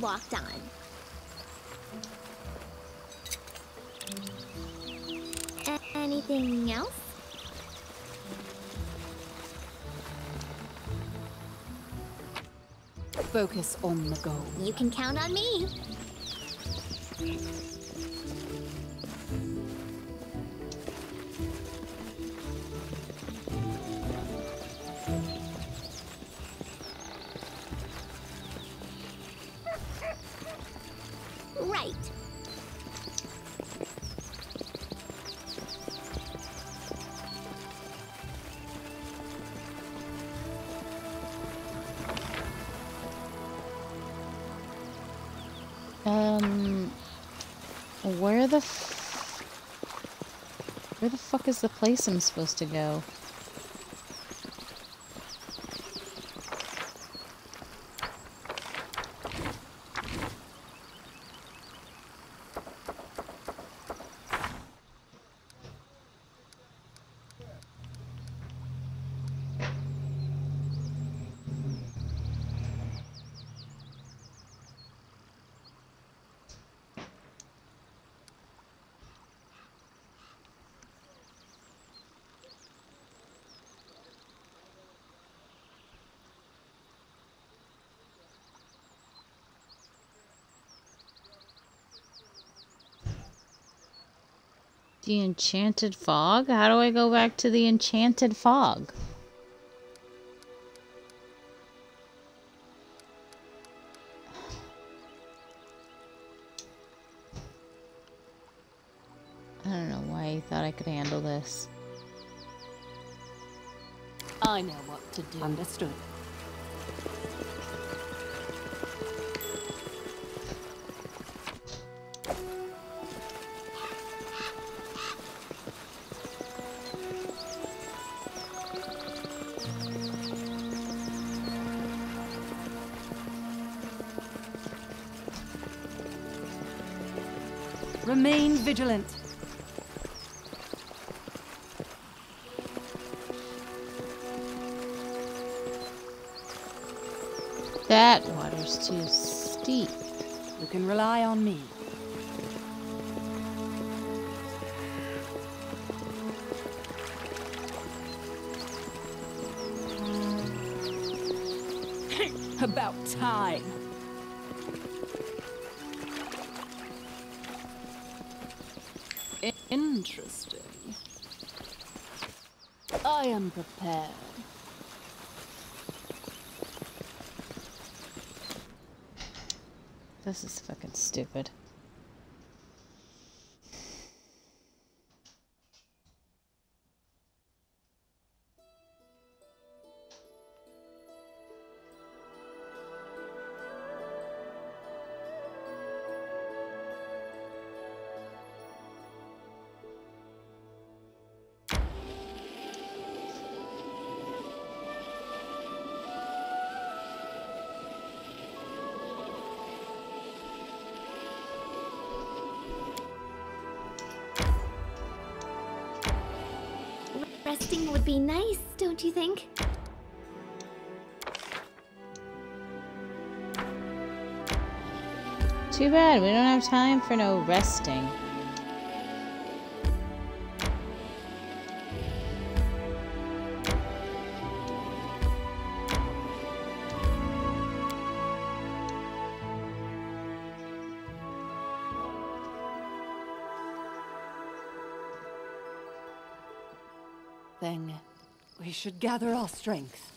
Walked on. A- anything else? Focus on the goal. You can count on me. Is the place I'm supposed to go? The enchanted fog? How do I go back to the enchanted fog? Vigilant. That water's too steep. You can rely on me. About time. Interesting. I am prepared. This is fucking stupid. Be nice, don't you think? Too bad, we don't have time for no resting. Should gather our strength.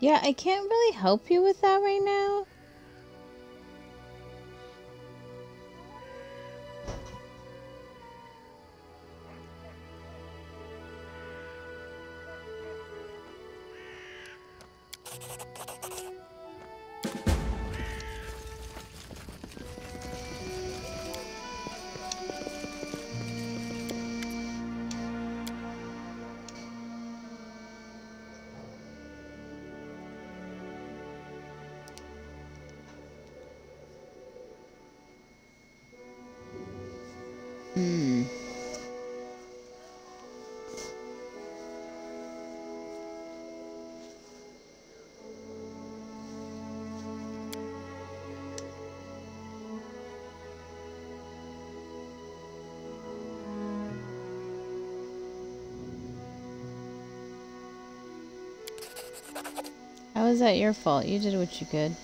Yeah, I can't really help you with that right now. Is that your fault? You did what you could.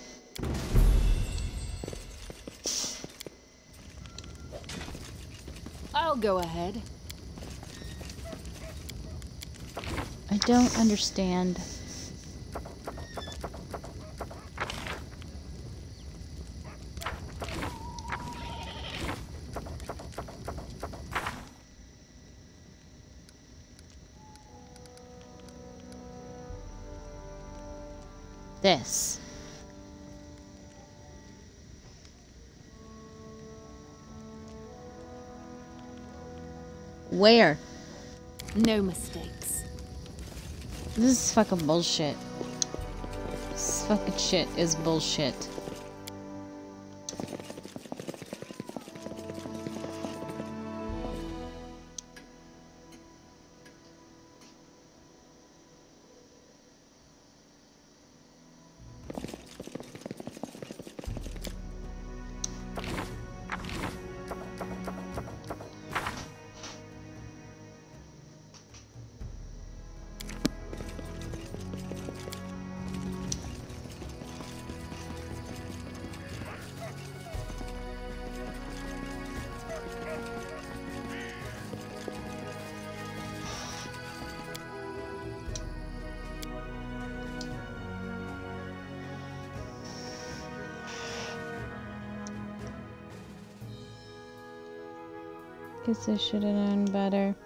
I'll go ahead. I don't understand. Where? No mistakes. This is fucking bullshit. This fucking shit is bullshit. Guess I should have known better.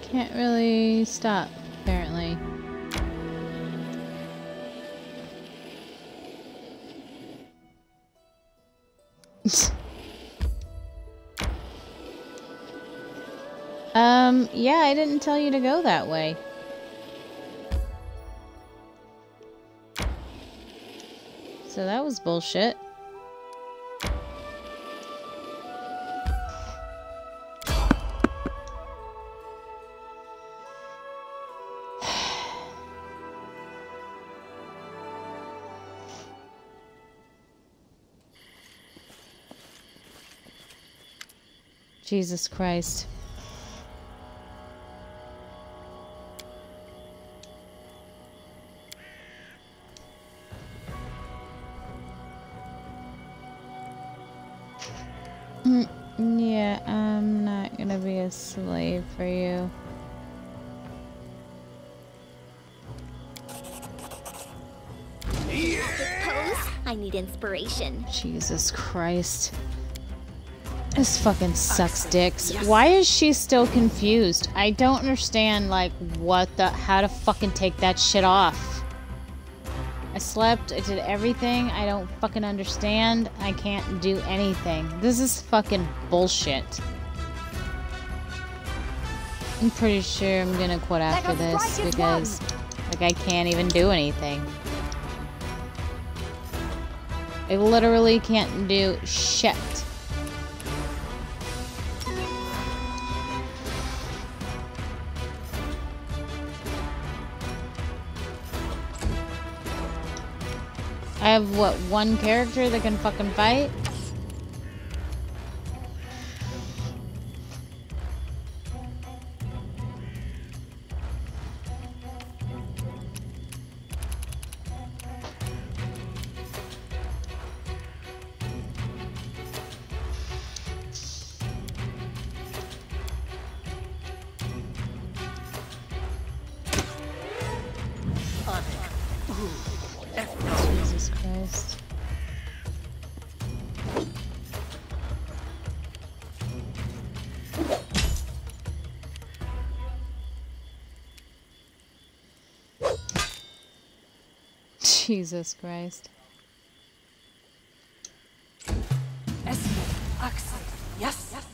Can't really stop, apparently. um, yeah, I didn't tell you to go that way. So that was bullshit. Jesus Christ. Mm, yeah, I'm not gonna be a slave for you. Pose. I need inspiration. Jesus Christ. This fucking sucks dicks. Why is she still confused? I don't understand, like, what the- how to fucking take that shit off. I slept, I did everything, I don't fucking understand, I can't do anything. This is fucking bullshit. I'm pretty sure I'm gonna quit after this because, like, I can't even do anything. I literally can't do shit. I have, what, one character that can fucking fight? Jesus Christ. Yes, yes.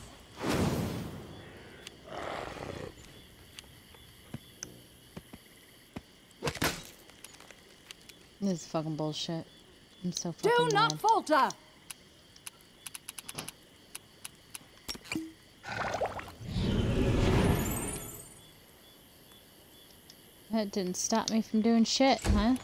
This is fucking bullshit. I'm so fucking Do not mad. falter. That didn't stop me from doing shit, huh?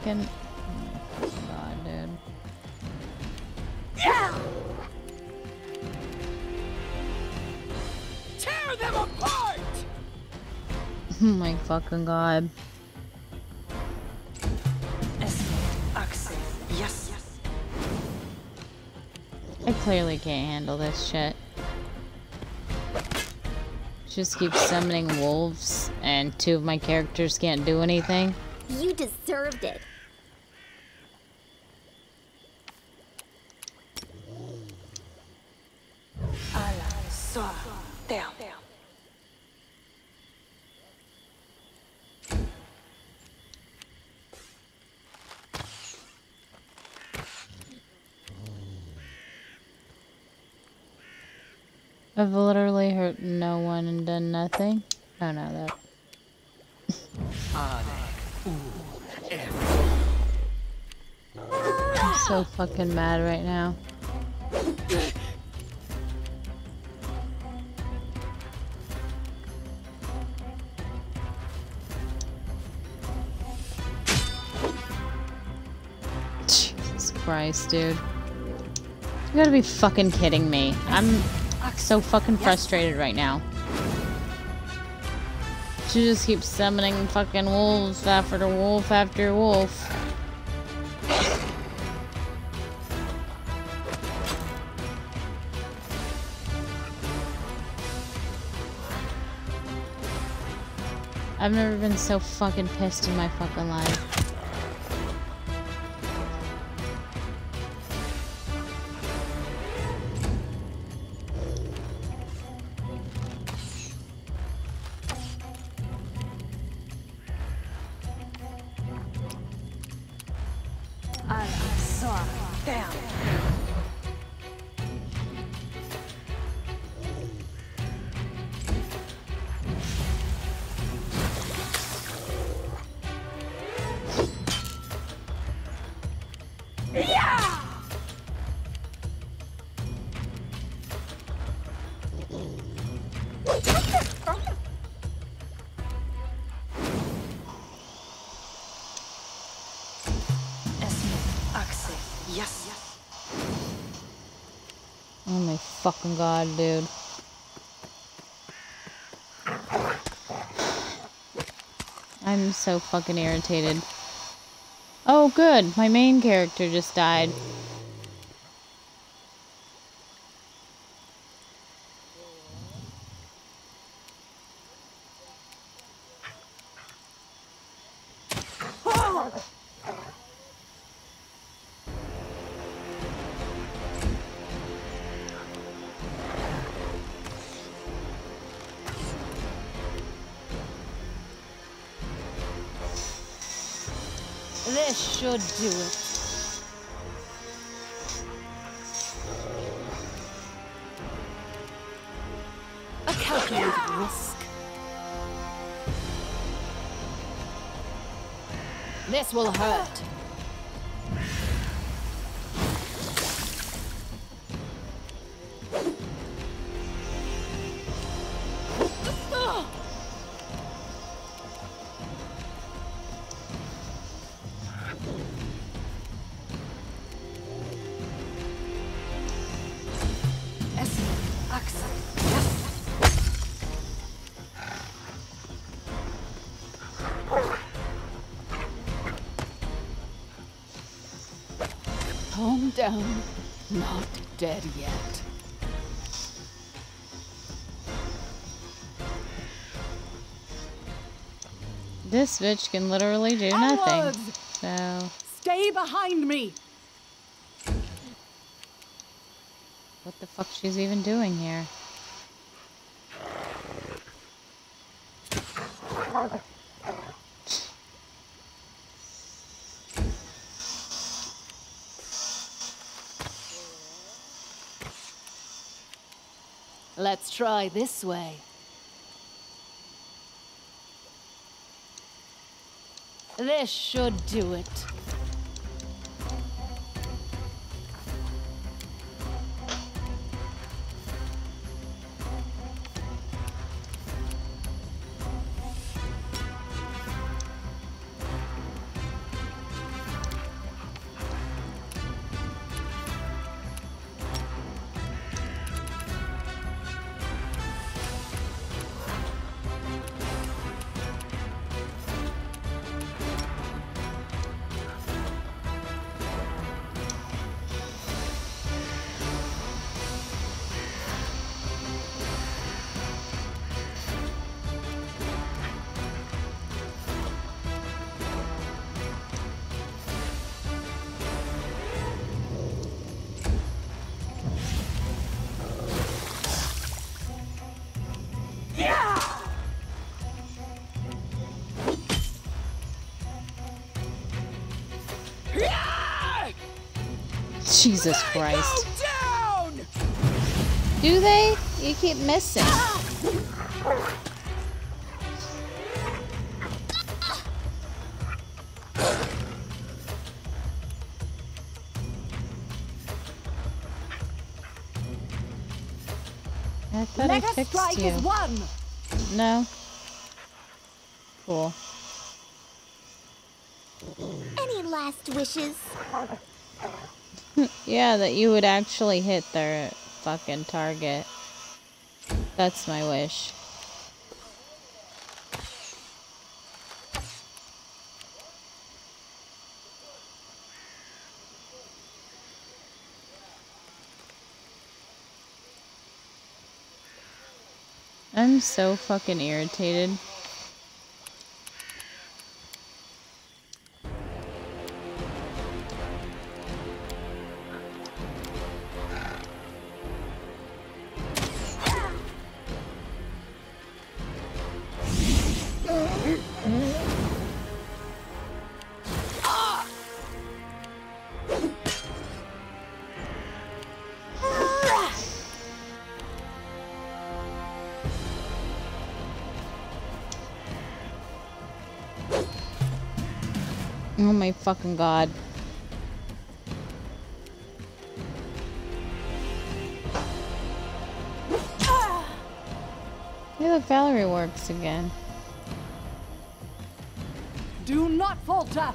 fucking... God, dude. Yeah! Tear them apart! Oh my fucking god. I clearly can't handle this shit. Just keep summoning wolves, and two of my characters can't do anything. You deserved it. I've literally hurt no one and done nothing. Oh no, that. I'm so fucking mad right now. Jesus Christ, dude. You gotta be fucking kidding me. I'm so fucking frustrated right now. She just keeps summoning fucking wolves after wolf after wolf. I've never been so fucking pissed in my fucking life. Fucking god, dude. I'm so fucking irritated. Oh, good. My main character just died. Should do it. A calculated risk. This will hurt. Down. Not dead yet. This bitch can literally do nothing. So, Stay behind me. what the fuck she's even doing here? Let's try this way. This should do it. Jesus Christ. Do they? You keep missing. I thought Let I fixed strike you. one. No. Cool. Any last wishes? Yeah, that you would actually hit their fucking target. That's my wish. I'm so fucking irritated. My fucking god. Hey, look, Valerie works again. Do not falter.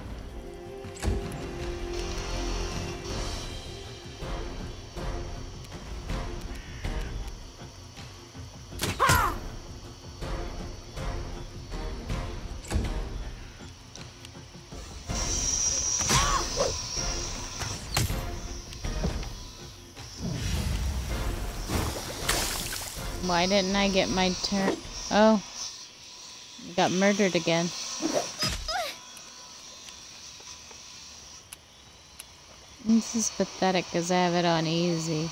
Why didn't I get my turn? Oh. Got murdered again. This is pathetic because I have it on easy.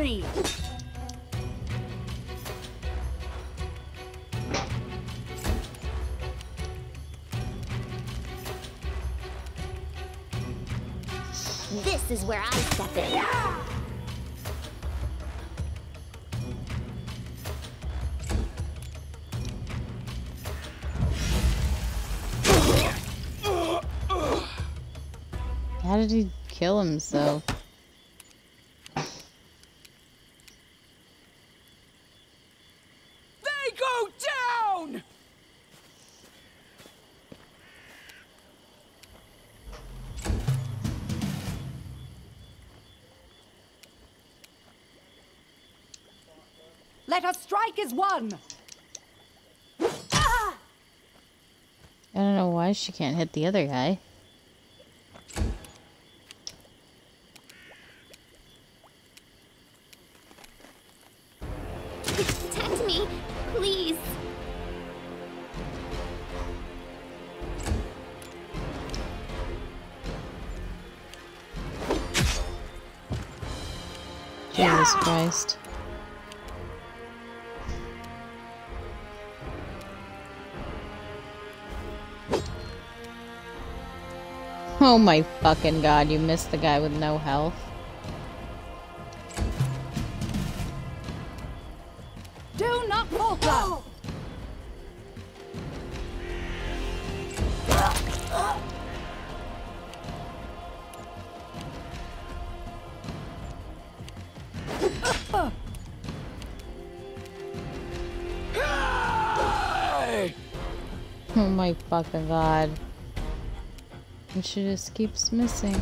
Me! This is where I step in. How did he kill himself? They go down! Let us strike as one! I don't know why she can't hit the other guy. Oh my fucking god, you missed the guy with no health. Do not falter! Oh my fucking god. And she just keeps missing.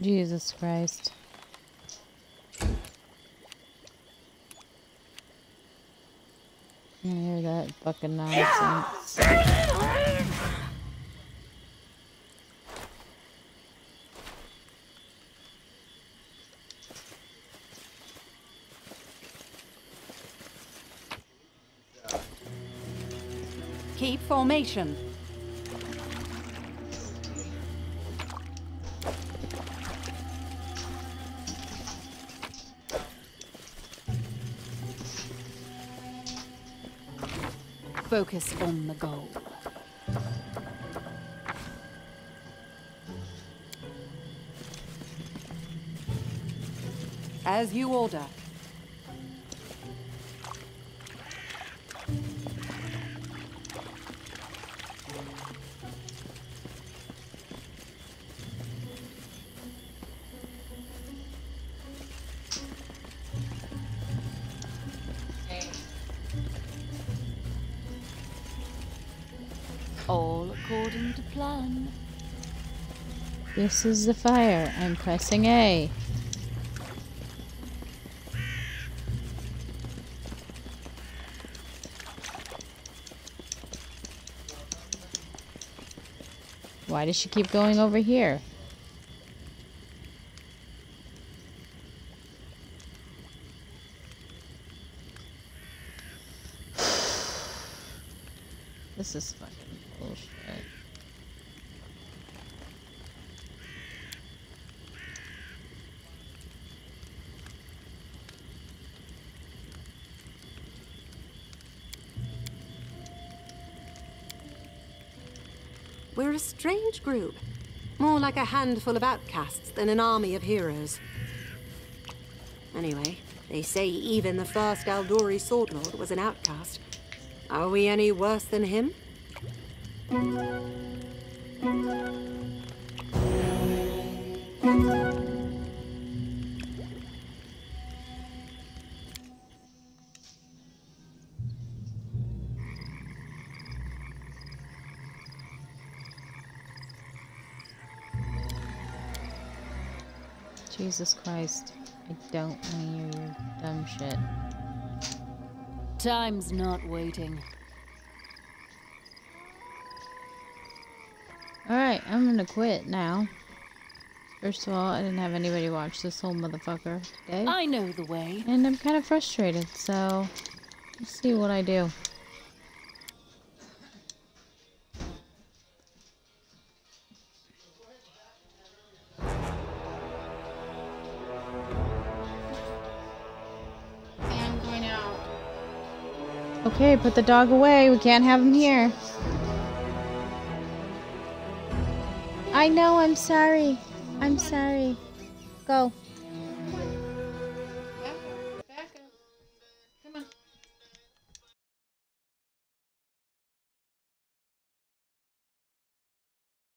Jesus Christ. I hear that fucking nonsense. Keep formation. Focus on the goal. As you order. This is the fire. I'm pressing A. Why does she keep going over here? This is fucking bullshit. We're a strange group. More like a handful of outcasts than an army of heroes. Anyway, they say even the first Aldori Swordlord was an outcast. Are we any worse than him? Jesus Christ. I don't want to hear your dumb shit. Time's not waiting. Alright, I'm gonna quit now. First of all, I didn't have anybody watch this whole motherfucker today. I know the way. And I'm kind of frustrated, so let's see what I do. Okay, put the dog away. We can't have him here. I know, I'm sorry. I'm sorry. Go.